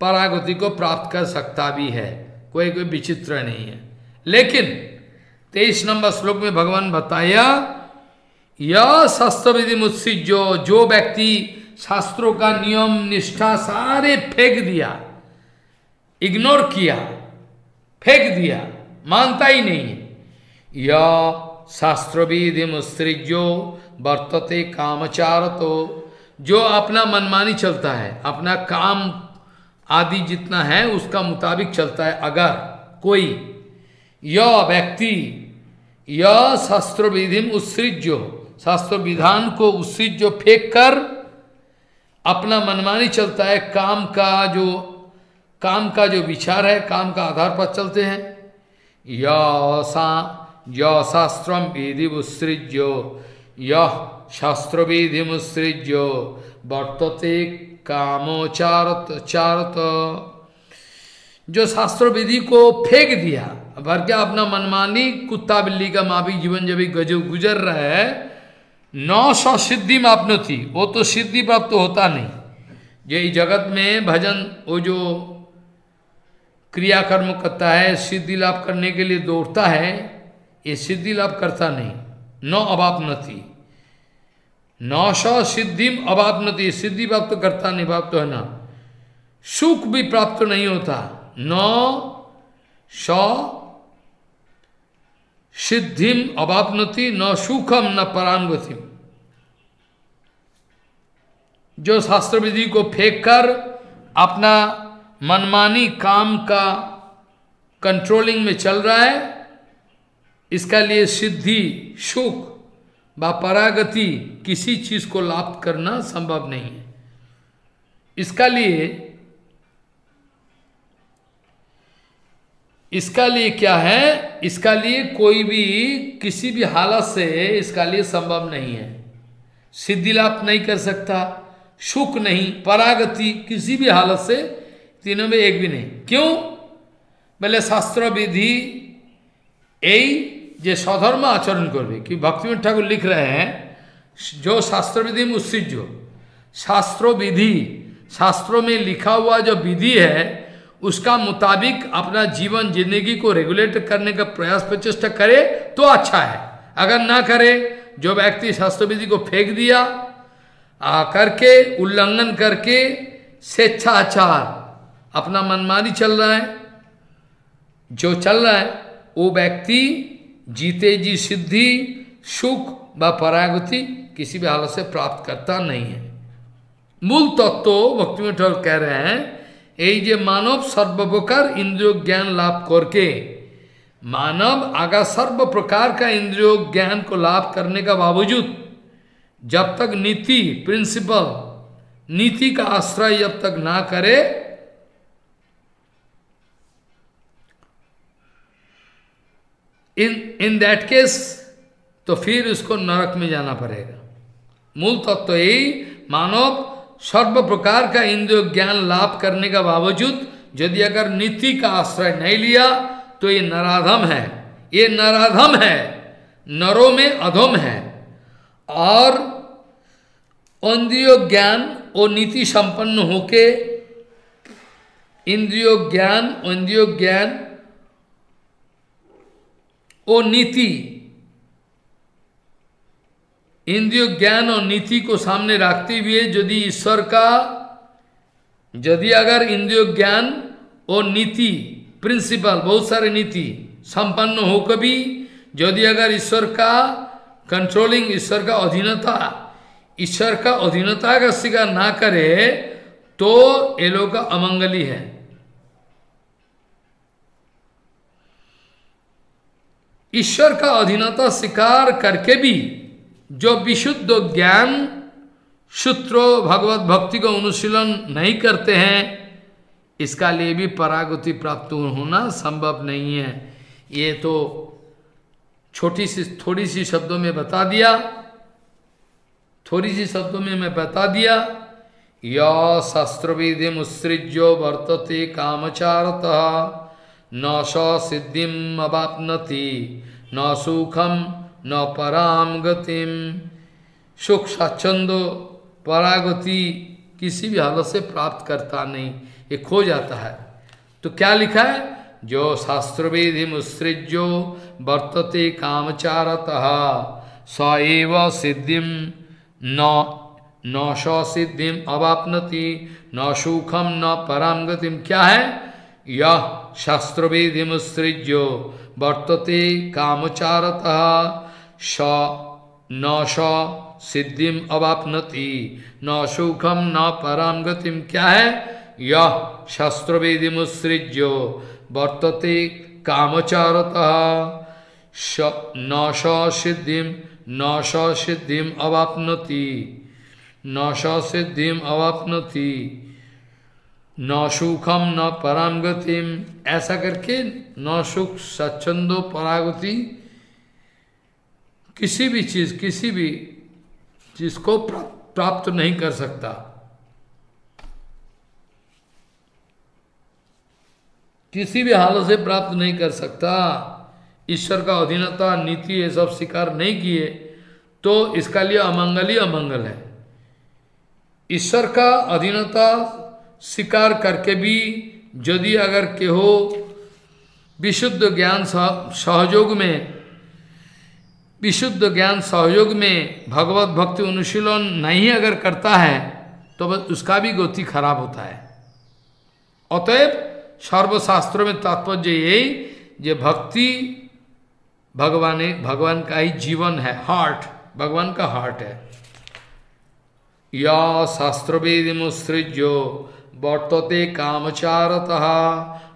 A: परागति को प्राप्त कर सकता भी है। कोई कोई विचित्र नहीं है। लेकिन, तेईस नंबर श्लोक में भगवान बताया यह शास्त्र विधि मुझसे जो जो व्यक्ति शास्त्रों का नियम, निष्ठा सारे फेंक दिया, इग्नोर किया, फेंक दिया, मानता ही नहीं है यह शास्त्र विधि मुस्त्रिजो वर्तते कामचार तो जो अपना मनमानी चलता है, अपना काम आदि जितना है, उसका मुताबिक चलता है। अगर कोई यह व्यक्ति यह शास्त्र विधि उत्सृज्यो शास्त्र विधान को उत्सृज जो फेंक कर अपना मनमानी चलता है, काम का जो, काम का जो विचार है, काम का आधार पर चलते हैं। यह य शास्त्र विधि उत्सृज्यो यह शास्त्र वर्तते कामोचारत, चारत। जो शास्त्र विधि को फेंक दिया भर क्या अपना मनमानी कुत्ता बिल्ली का माफ़ी जीवन जब गजो गुजर रहा है, नौ सौ सिद्धि थी, वो तो सिद्धि प्राप्त तो होता नहीं। ये जगत में भजन, वो जो क्रियाकर्म करता है, सिद्धि लाभ करने के लिए दौड़ता है ये सिद्धि लाभ करता नहीं। न अवापनति नौ सौ सिद्धिम अवापनति सिद्धि प्राप्त तो करता नहीं प्राप्त तो है ना। सुख भी प्राप्त नहीं होता। नौ सौ सिद्धिम अवापनति न सुखम न परांगतिम जो शास्त्र विधि को फेंक कर अपना मनमानी काम का कंट्रोलिंग में चल रहा है इसका लिए सिद्धि सुख व परागति किसी चीज़ को लाभ करना संभव नहीं है। इसका लिए इसका लिए क्या है? इसका लिए कोई भी, किसी भी हालत से इसका लिए संभव नहीं है। सिद्धि लाभ नहीं कर सकता सुख नहीं, परागति किसी भी हालत से तीनों में एक भी नहीं। क्यों? बोले शास्त्र विधि यही ये स्वधर्म आचरण करवे कि भक्तिविद ठाकुर लिख रहे हैं जो शास्त्र विधि में उत्सिज शास्त्रो विधि शास्त्रों में लिखा हुआ जो विधि है उसका मुताबिक अपना जीवन ज़िंदगी को रेगुलेट करने का प्रयास प्रचेषा करे तो अच्छा है अगर ना करे जो व्यक्ति शास्त्र विधि को फेंक दिया आ करके उल्लंघन करके स्वेच्छाचार अपना मनमानी चल रहा है जो चल रहा है वो व्यक्ति जीते जी सिद्धि, सुख व परागति किसी भी हालत से प्राप्त करता नहीं है। मूल तत्व तो भक्ति में ठाकुर कह रहे हैं यही जे मानव सर्वप्रकार इंद्रियो ज्ञान लाभ करके, मानव आगा सर्व प्रकार का इंद्रियो ज्ञान को लाभ करने का बावजूद, जब तक नीति प्रिंसिपल नीति का आश्रय जब तक ना करे इन इन दैट केस तो फिर उसको नरक में जाना पड़ेगा। मूल तत्व तो यही, मानव सर्व प्रकार का इंद्रिय ज्ञान लाभ करने का बावजूद, यदि अगर नीति का आश्रय नहीं लिया तो ये नराधम है। ये नराधम है। नरों में अधम है। और इंद्रियो ज्ञान और नीति संपन्न होके, इंद्रियो ज्ञान इंद्रियो ज्ञान वो नीति, इंद्रिय ज्ञान और नीति को सामने रखते हुए यदि ईश्वर का, यदि अगर इंद्रिय ज्ञान और नीति प्रिंसिपल बहुत सारे नीति संपन्न हो कभी, यदि अगर ईश्वर का कंट्रोलिंग ईश्वर का अधीनता, ईश्वर का अधीनता का स्वीकार ना करे तो ये लोग का अमंगली है। ईश्वर का अधीनता स्वीकार करके भी जो विशुद्ध ज्ञान सूत्रो भगवत भक्ति का अनुशीलन नहीं करते हैं, इसका लिए भी परागति प्राप्त होना संभव नहीं है। ये तो छोटी सी, थोड़ी सी शब्दों में बता दिया, थोड़ी सी शब्दों में मैं बता दिया, य शास्त्र मुसृज्यो वर्तते कामचारत। न सिद्धिम अवापनति, न सुखम, न पराम गतिम। सुख स्वच्छंदो परागति किसी भी हालत से प्राप्त करता नहीं, ये खो जाता है। तो क्या लिखा है? जो शास्त्र विधि मुसृज्यो वर्तते कामचारत, स एव सिद्धिम, न न सिद्धिम अवापनति, न सुखम, न पराम गतिम। क्या है? यह शास्त्र विधि मुसृज्यो वर्तते कामचारत। स न सिद्धिम अवापनति। न सुखम न पराम गतिम क्या है? यह शास्त्र विधि मुसृज्यो वर्तते कामचारत। न सिद्धिम न स सिद्धिम अवापनति। न स सिद्धिम अवापनति। न सुखम न पराम गतिम ऐसा करके न सुख स्वच्छंदो परागति, किसी भी चीज़, किसी भी चीज़ को प्राप्त नहीं कर सकता। किसी भी हालत से प्राप्त नहीं कर सकता। ईश्वर का अधीनता, नीति ये सब स्वीकार नहीं किए तो इसका लिए अमंगल ही अमंगल है। ईश्वर का अधीनता स्वीकार करके भी यदि अगर के हो विशुद्ध ज्ञान सहयोग में, विशुद्ध ज्ञान सहयोग में भगवत भक्ति अनुशीलन नहीं अगर करता है तो बस उसका भी गति खराब होता है। अतएव सर्वशास्त्रों में तात्पर्य यही जो भक्ति भगवान भगवान का ही जीवन है हार्ट भगवान का हार्ट है। या शास्त्रवेद मुसृज्यो वर्तते कामचारत।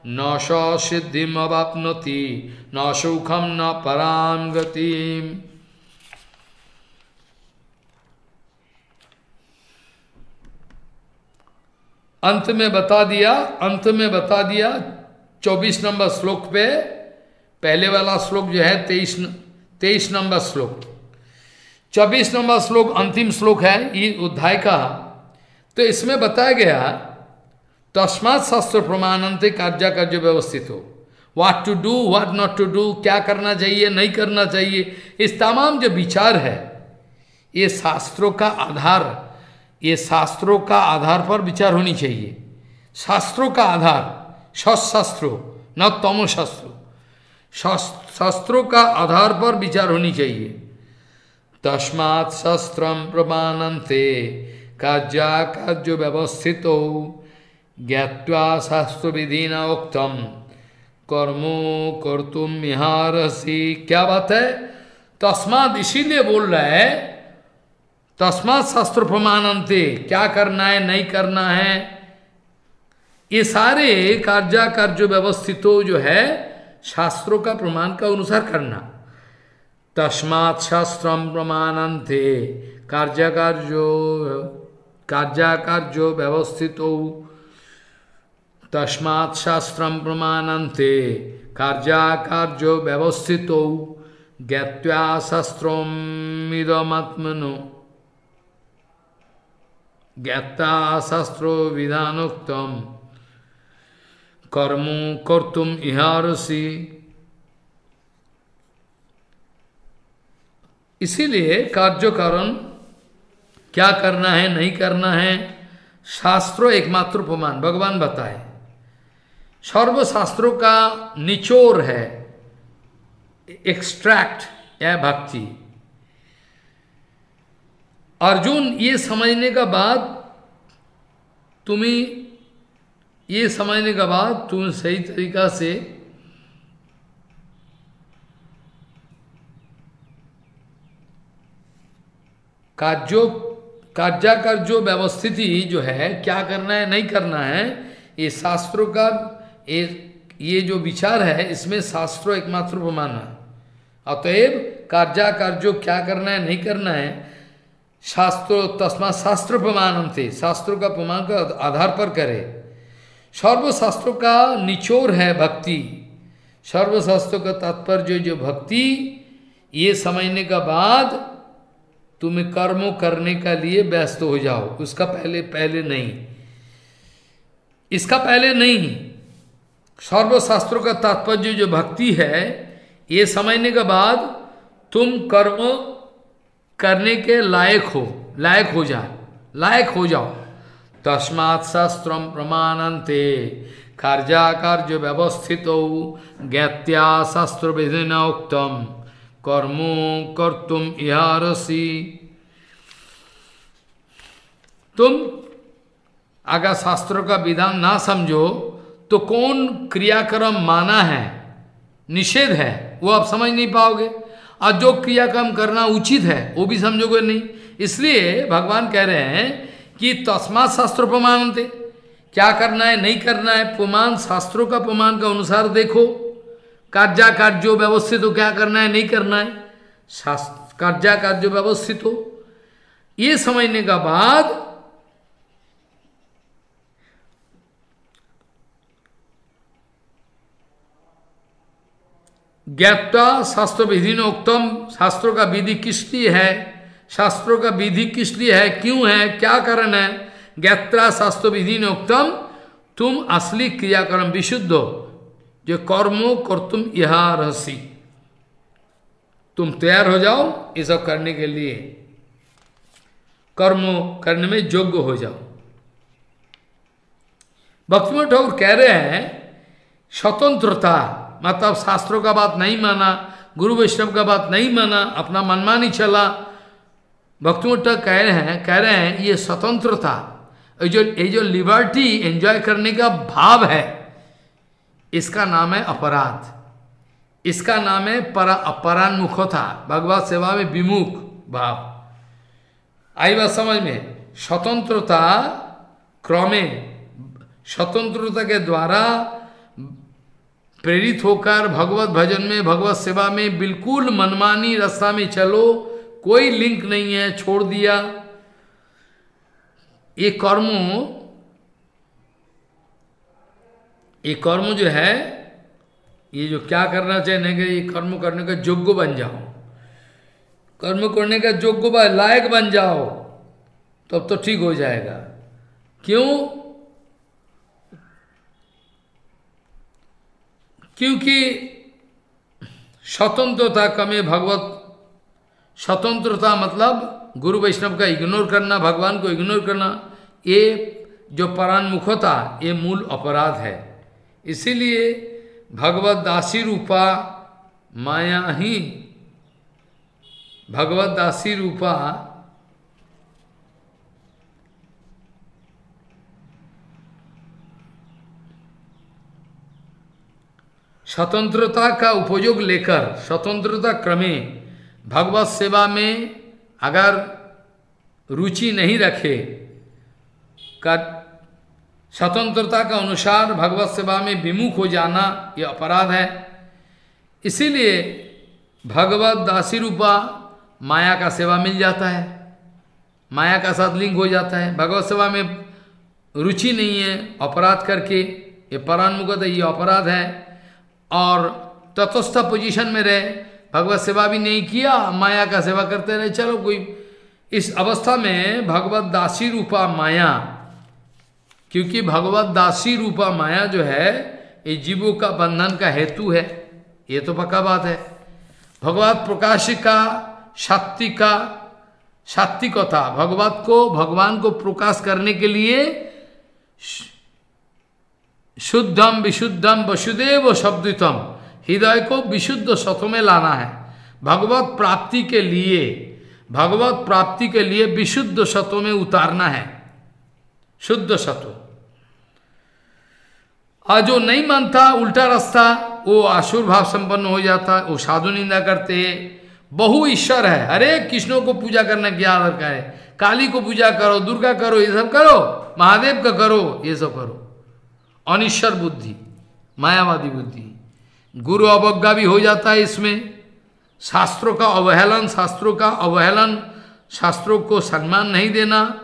A: न सिद्धिम न सुखम न पराम गति अंत में बता दिया, अंत में बता दिया, चौबीस नंबर श्लोक पे, पहले वाला श्लोक जो है, तेईस तेईस नंबर श्लोक। चौबीस नंबर श्लोक अंतिम श्लोक है, ये अध्याय का। तो इसमें बताया गया तस्मात शास्त्र प्रमाणंत कार्य कार्य व्यवस्थित। हो what to do what not to do क्या करना चाहिए, नहीं करना चाहिए, इस तमाम जो विचार है, ये शास्त्रों का आधार, ये शास्त्रों का आधार पर विचार होनी चाहिए। शास्त्रों का आधार शस्त्रों न तमो शास्त्रों का आधार पर विचार होनी चाहिए। तस्मात् शस्त्र प्रमाणंते कार्य व्यवस्थित। हो ज्ञावा शास्त्र विधि न उक्तम। कर्मो कर तुम मिहारसी क्या बात है? तस्मात इसीलिए बोल रहा है, तस्मात शास्त्र प्रमाणंते क्या करना है, नहीं करना है? ये सारे कार्या कार्य व्यवस्थित जो है, शास्त्रों का प्रमाण का अनुसार करना। तस्मात् शास्त्र प्रमाणंते कार्य कार्यो कार्या कार्यो व्यवस्थित तस्मात् शास्त्र प्रमाणंते कार्या कार्यो व्यवस्थित ज्ञात्वा शस्त्रोमिदमात्मनो ज्ञाता शास्त्रो विधानोक्तम। कर्म कर्तुम इहारसी। इसीलिए कार्य कारण क्या करना है, नहीं करना है, शास्त्रों एकमात्र प्रमाण, भगवान बताए। सर्वशास्त्रों का निचोर है एक्सट्रैक्ट या भक्ति। अर्जुन ये समझने का बाद तुम्हें, ये समझने का बाद तुम सही तरीका से कार्यो कार्याकर जो व्यवस्थिति जो है, क्या करना है, नहीं करना है, ये शास्त्रों का ये ये जो विचार है, इसमें शास्त्रों एकमात्र प्रमाण है। अतएव कार्या जो क्या करना है, नहीं करना है, शास्त्रों तस्मा शास्त्र प्रमाण थे शास्त्रों का प्रमाण का आधार पर करे। सर्वशास्त्रों का निचोर है भक्ति। सर्वशास्त्रों का तात्पर्य जो भक्ति, ये समझने का बाद तुम्हें कर्मों करने का लिए व्यस्त हो जाओ। उसका पहले पहले नहीं। इसका पहले नहीं। सर्वशास्त्रों का तात्पर्य जो भक्ति है, ये समझने के बाद तुम कर्म करने के लायक हो लायक हो जाए लायक हो जाओ। तस्मात् शास्त्र प्रमाणंते कार्याकार्य व्यवस्थित ज्ञात्या शास्त्र विधि न उत्तम कर्मो कर तुम इहारसी। तुम अगर शास्त्रों का विधान ना समझो तो कौन क्रियाक्रम माना है? निषेध है। वो आप समझ नहीं पाओगे। और जो क्रियाक्रम करना उचित है, वो भी समझोगे नहीं। इसलिए भगवान कह रहे हैं कि तस्मात शास्त्र प्रमाण थे क्या करना है, नहीं करना है, प्रमाण शास्त्रों का प्रमाण का अनुसार देखो। कार्या कार्यो व्यवस्थित हो, क्या करना है, नहीं करना है। शास्त्र कार्या कार्यो व्यवस्थित हो। ये समझने का बाद ज्ञाता शास्त्र विधि ने उत्तम शास्त्रों का विधि किस लिए है? शास्त्रों का विधि किस लिए है? क्यों है? क्या कारण है? ज्ञात्रा शास्त्र विधि ने उत्तम तुम असली क्रियाकर्म विशुद्ध हो। जो कर्मो कर तुम यह रहसी। तुम तैयार हो जाओ ये सब करने के लिए। कर्म करने में योग्य हो जाओ। भक्तिमोह ठाकुर कह रहे हैं, स्वतंत्रता मतलब शास्त्रों का बात नहीं माना, गुरु वैष्णव का बात नहीं माना, अपना मनमानी चला। भक्तों कह रहे हैं, कह रहे हैं, ये स्वतंत्रता, ये जो ये जो लिबर्टी एंजॉय करने का भाव है, इसका नाम है अपराध। इसका नाम है परा, अपरान्मुखता। भगवत सेवा में विमुख भाव। आई बात समझ में? स्वतंत्रता क्रमे, स्वतंत्रता के द्वारा प्रेरित होकर भगवत भजन में, भगवत सेवा में बिल्कुल मनमानी रास्ता में चलो, कोई लिंक नहीं है, छोड़ दिया। ये कर्म ये कर्म जो है, ये जो क्या करना चाहिए कि, ये कर्म करने का योग्य बन जाओ। कर्म करने का योग्य लायक बन जाओ, तब तो ठीक हो जाएगा। क्यों? क्योंकि स्वतंत्रता कमे भगवत, स्वतंत्रता मतलब गुरु वैष्णव का इग्नोर करना, भगवान को इग्नोर करना, ये जो परान्मुखता, ये मूल अपराध है। इसीलिए भगवत दासी रूपा माया ही, भगवत दासी रूपा स्वतंत्रता का उपयोग लेकर, स्वतंत्रता क्रमे भगवत सेवा में अगर रुचि नहीं रखे, का स्वतंत्रता का अनुसार भगवत सेवा में विमुख हो जाना यह अपराध है। इसीलिए भगवत दासी रूपा माया का सेवा मिल जाता है, माया का साथ लिंक हो जाता है। भगवत सेवा में रुचि नहीं है, अपराध करके ये परान्मुगत ये अपराध है। और तथस्थ पोजीशन में रहे। भगवत सेवा भी नहीं किया, माया का सेवा करते रहे। चलो कोई, इस अवस्था में भगवत दासी रूपा माया, क्योंकि भगवत दासी रूपा माया जो है, ये जीवों का बंधन का हेतु है। ये तो पक्का बात है। भगवत प्रकाश का, शक्ति का सात्विकता भगवत को, भगवान को प्रकाश करने के लिए शुद्धम विशुद्धम वसुदेव शब्दितम हृदय को विशुद्ध सत्व में लाना है। भगवत प्राप्ति के लिए, भगवत प्राप्ति के लिए विशुद्ध सत्व में उतारना है। शुद्ध सत्व। और जो नहीं मानता, उल्टा रास्ता, वो आसुर भाव संपन्न हो जाता, वो साधु निंदा करते बहु ईश्वर है। अरे, कृष्णों को पूजा करना क्या आदर का है। काली को पूजा करो, दुर्गा करो, ये सब करो, महादेव का करो, ये सब करो। अनिश्वर बुद्धि, मायावादी बुद्धि। गुरु अवज्ञा भी हो जाता है इसमें। शास्त्रों का अवहेलन, शास्त्रों का अवहेलन, शास्त्रों को सम्मान नहीं देना।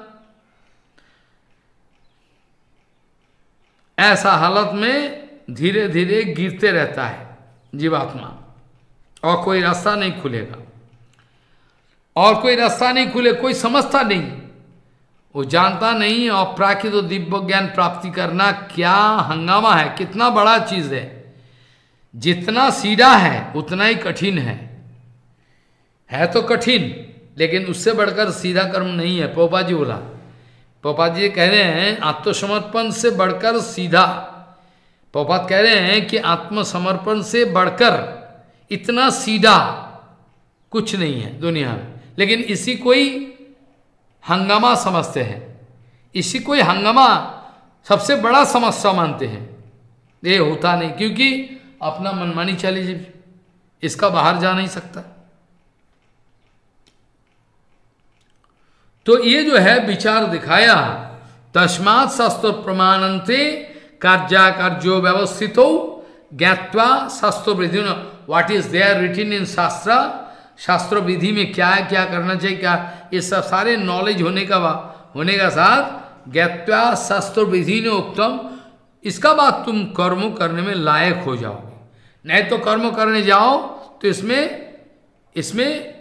A: ऐसा हालत में धीरे धीरे गिरते रहता है जीवात्मा और कोई रास्ता नहीं खुलेगा। और कोई रास्ता नहीं खुले, कोई समझता नहीं। वो जानता नहीं प्राकृत दिव्य ज्ञान प्राप्ति करना क्या हंगामा है? कितना बड़ा चीज़ है। जितना सीधा है, उतना ही कठिन है। है तो कठिन, लेकिन उससे बढ़कर सीधा कर्म नहीं है। पोपा जी बोला पोपा जी कह रहे हैं, आत्मसमर्पण से बढ़कर सीधा। पोपात कह रहे हैं कि आत्मसमर्पण से बढ़कर इतना सीधा कुछ नहीं है दुनिया में। लेकिन इसी कोई हंगामा समझते हैं। इसी को हंगामा सबसे बड़ा समस्या मानते हैं। ये होता नहीं, क्योंकि अपना मनमानी चली इसका बाहर जा नहीं सकता। तो ये जो है विचार दिखाया, तस्मात शास्त्र प्रमाणंते कार्या कार्यो व्यवस्थित हो ज्ञातवा शास्त्र वृद्धि what is there written in shastra शास्त्र विधि में क्या है, क्या करना चाहिए, क्या? ये सब सारे नॉलेज होने का होने का साथ ज्ञातवा शास्त्र विधि ने उत्तम इसका बाद तुम कर्म करने में लायक हो जाओगे। नहीं तो कर्म करने जाओ तो इसमें इसमें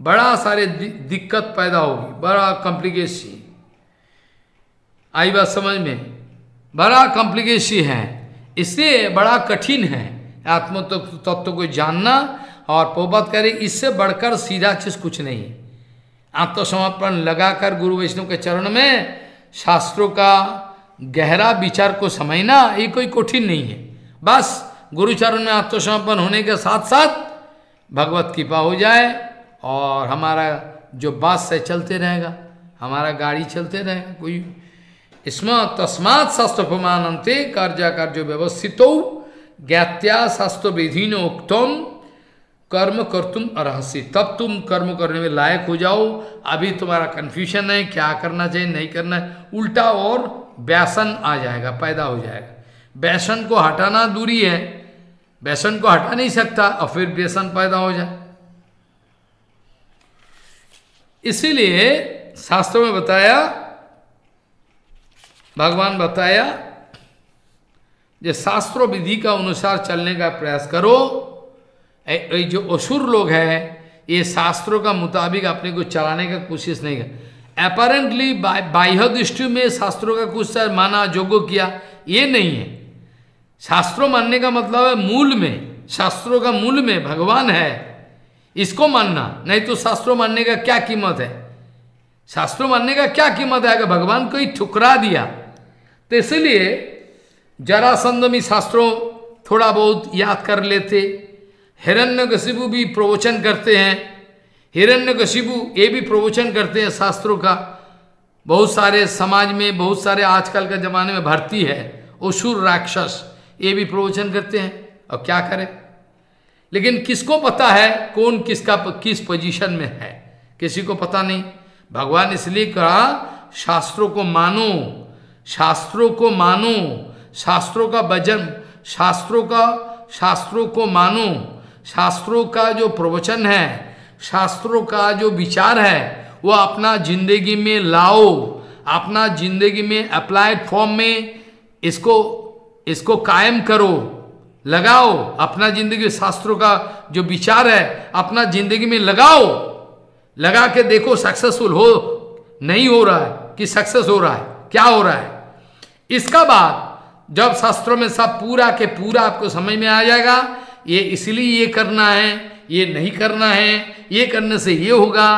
A: बड़ा सारे दिक्कत पैदा होगी, बड़ा कॉम्प्लिकेशन आई बात समझ में? बड़ा कॉम्प्लिकेशन है इसलिए बड़ा कठिन है। आत्म तत्व को जानना और पोपत करे, इससे बढ़कर सीधा चीज़ कुछ नहीं। है आत्मसमर्पण लगाकर गुरु वैष्णव के चरण में शास्त्रों का गहरा विचार को समझना, ये कोई कठिन नहीं है। बस गुरुचरण में आत्मसमर्पण होने के साथ साथ भगवत कृपा हो जाए और हमारा जो बास से चलते रहेगा, हमारा गाड़ी चलते रहेगा, कोई इसमें तस्मात शास्त्र प्रमाणंते कार्य कार्य व्यवस्थित, ज्ञात्या शास्त्र विधि ने उक्तम कर्म कर तुम अरहसी। तब तुम कर्म करने में लायक हो जाओ। अभी तुम्हारा कंफ्यूजन है, क्या करना चाहिए, नहीं करना है। उल्टा और व्यसन आ जाएगा, पैदा हो जाएगा। व्यसन को हटाना दूरी है। व्यसन को हटा नहीं सकता, और फिर व्यसन पैदा हो जाए। इसीलिए शास्त्रों में बताया, भगवान बताया, जो शास्त्रों विधि का अनुसार चलने का प्रयास करो। जो असुर लोग हैं, ये शास्त्रों का मुताबिक अपने को चलाने का कोशिश नहीं कर अपरेंटली बाह्य दृष्टि में शास्त्रों का कुछ माना, जोगो किया, ये नहीं है। शास्त्रों मानने का मतलब है मूल में, शास्त्रों का मूल में भगवान है, इसको मानना, नहीं तो शास्त्रों मानने का क्या कीमत है? शास्त्रों मानने का क्या कीमत है? अगर भगवान को ही ठुकरा दिया तो इसलिए जरासंध में शास्त्रों थोड़ा बहुत याद कर लेते हिरण्य कशिबु भी प्रवचन करते हैं। हिरण्य कशिबु ये भी प्रवचन करते हैं शास्त्रों का। बहुत सारे समाज में, बहुत सारे आजकल के जमाने में भर्ती है। असुर राक्षस, ये भी प्रवचन करते हैं। और क्या करें? लेकिन किसको पता है कौन किसका, किस पोजीशन में है? किसी को पता नहीं। भगवान इसलिए कहा, शास्त्रों को मानो, शास्त्रों को मानो, शास्त्रों का वज़न शास्त्रों का, शास्त्रों को मानो। शास्त्रों का जो प्रवचन है, शास्त्रों का जो विचार है, वो अपना ज़िंदगी में लाओ, अपना ज़िंदगी में अप्लाइड फॉर्म में इसको इसको कायम करो, लगाओ, अपना ज़िंदगी, शास्त्रों का जो विचार है, अपना ज़िंदगी में लगाओ। लगा के देखो सक्सेसफुल हो, नहीं हो रहा है, कि सक्सेस हो रहा है, क्या हो रहा है। इसका बाद जब शास्त्रों में सब पूरा के पूरा आपको समझ में आ जाएगा ये इसलिए ये करना है, ये नहीं करना है, ये करने से ये होगा,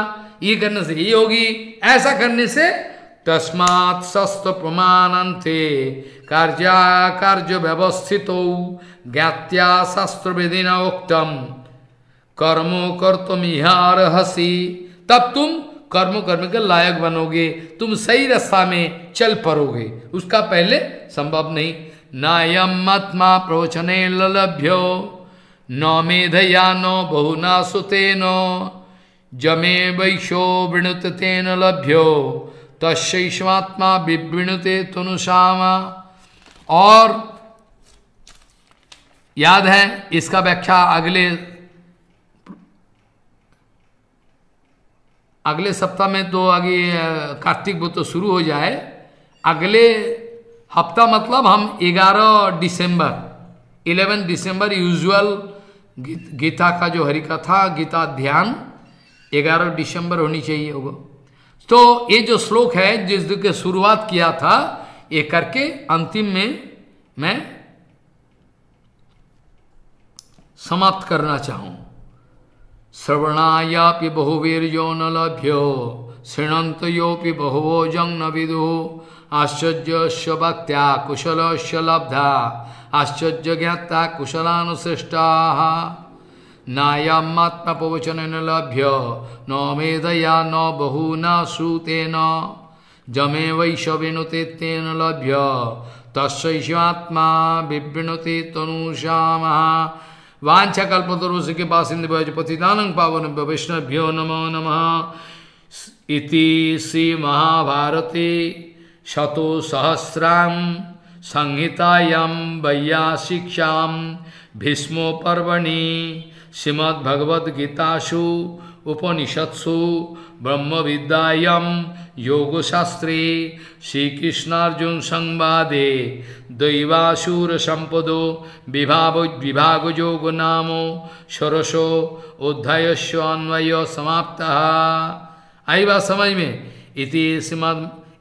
A: ये करने से ये होगी। ऐसा करने से तस्मात् शस्त्र थे कार्या कार्य व्यवस्थित ज्ञात्या शास्त्र विधि न उत्तम कर्मो कर तुम हसी तब तुम कर्म करने के लायक बनोगे, तुम सही रास्ता में चल पड़ोगे उसका पहले संभव नहीं। नायम आत्मा प्रवचने लभ्यो न मेधया न बहुना सुतेन, जमे वैशो वृणुत तेन लभ्यो तस्मात्मा विवृणुते तनुषामा और याद है, इसका व्याख्या अगले अगले सप्ताह में तो आगे कार्तिक वो तो शुरू हो जाए। अगले हफ़्ता मतलब हम 11 दिसंबर 11 दिसंबर यूजुअल गीता का जो हरिकथा, गीता ध्यान 11 दिसंबर होनी चाहिए होगा। तो ये जो श्लोक है, जिस दिन के शुरुआत किया था, ये करके अंतिम में मैं समाप्त करना चाहूँ। श्रवणायापि जो न लभ्यो शृणंत योपि बहुवो जंग न विदु आश्चर्य भक्त्या कुशल लब्धा आश्चर्य ज्ञाता कुशलानुसृष्टा नायात्मपवचन न लभ्य न मेधया न बहु न श्रुतेन जमे वैशविनुते तेन लभ्य तस्मात्मा विवृणुते तनुषाम वांछा कल्पतरुष के पास पतिदान पावन वैष्णव्यो नमो नम इति श्री महाभारती शतो सहस्रां संहितायां वैयासिक्षां भीष्मो पर्वणि श्रीमद्भगवद्गीतासु उपनिषत्सु ब्रह्म विद्यायम योगशास्त्रे श्रीकृष्णार्जुन संवादे दैवासुर संपदो विभाग विभाग योग नामो षोरशो अध्यायस्व अन्वय समाप्त। आई बात समझ में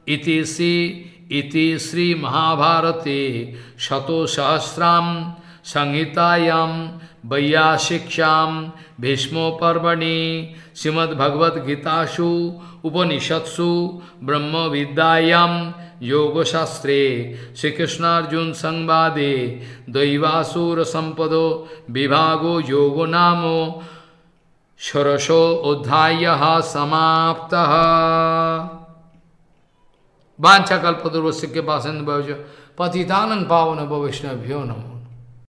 A: इति श्री इति श्री महाभारते शतो सहस्राम संहितायां वैयाशिक्षां भीष्मोपर्वणि, श्रीमद्भगवद्गीतासु, उपनिषत्सु ब्रह्म विद्यायां योगशास्त्रे श्रीकृष्णार्जुन संवादे दैवासुर संपदो विभागो योगो नामो षोरशो अध्याय समाप्त। वाछा कल्पतुर्वश्य के पास पतितानन पावन वैष्णव्यो नमो।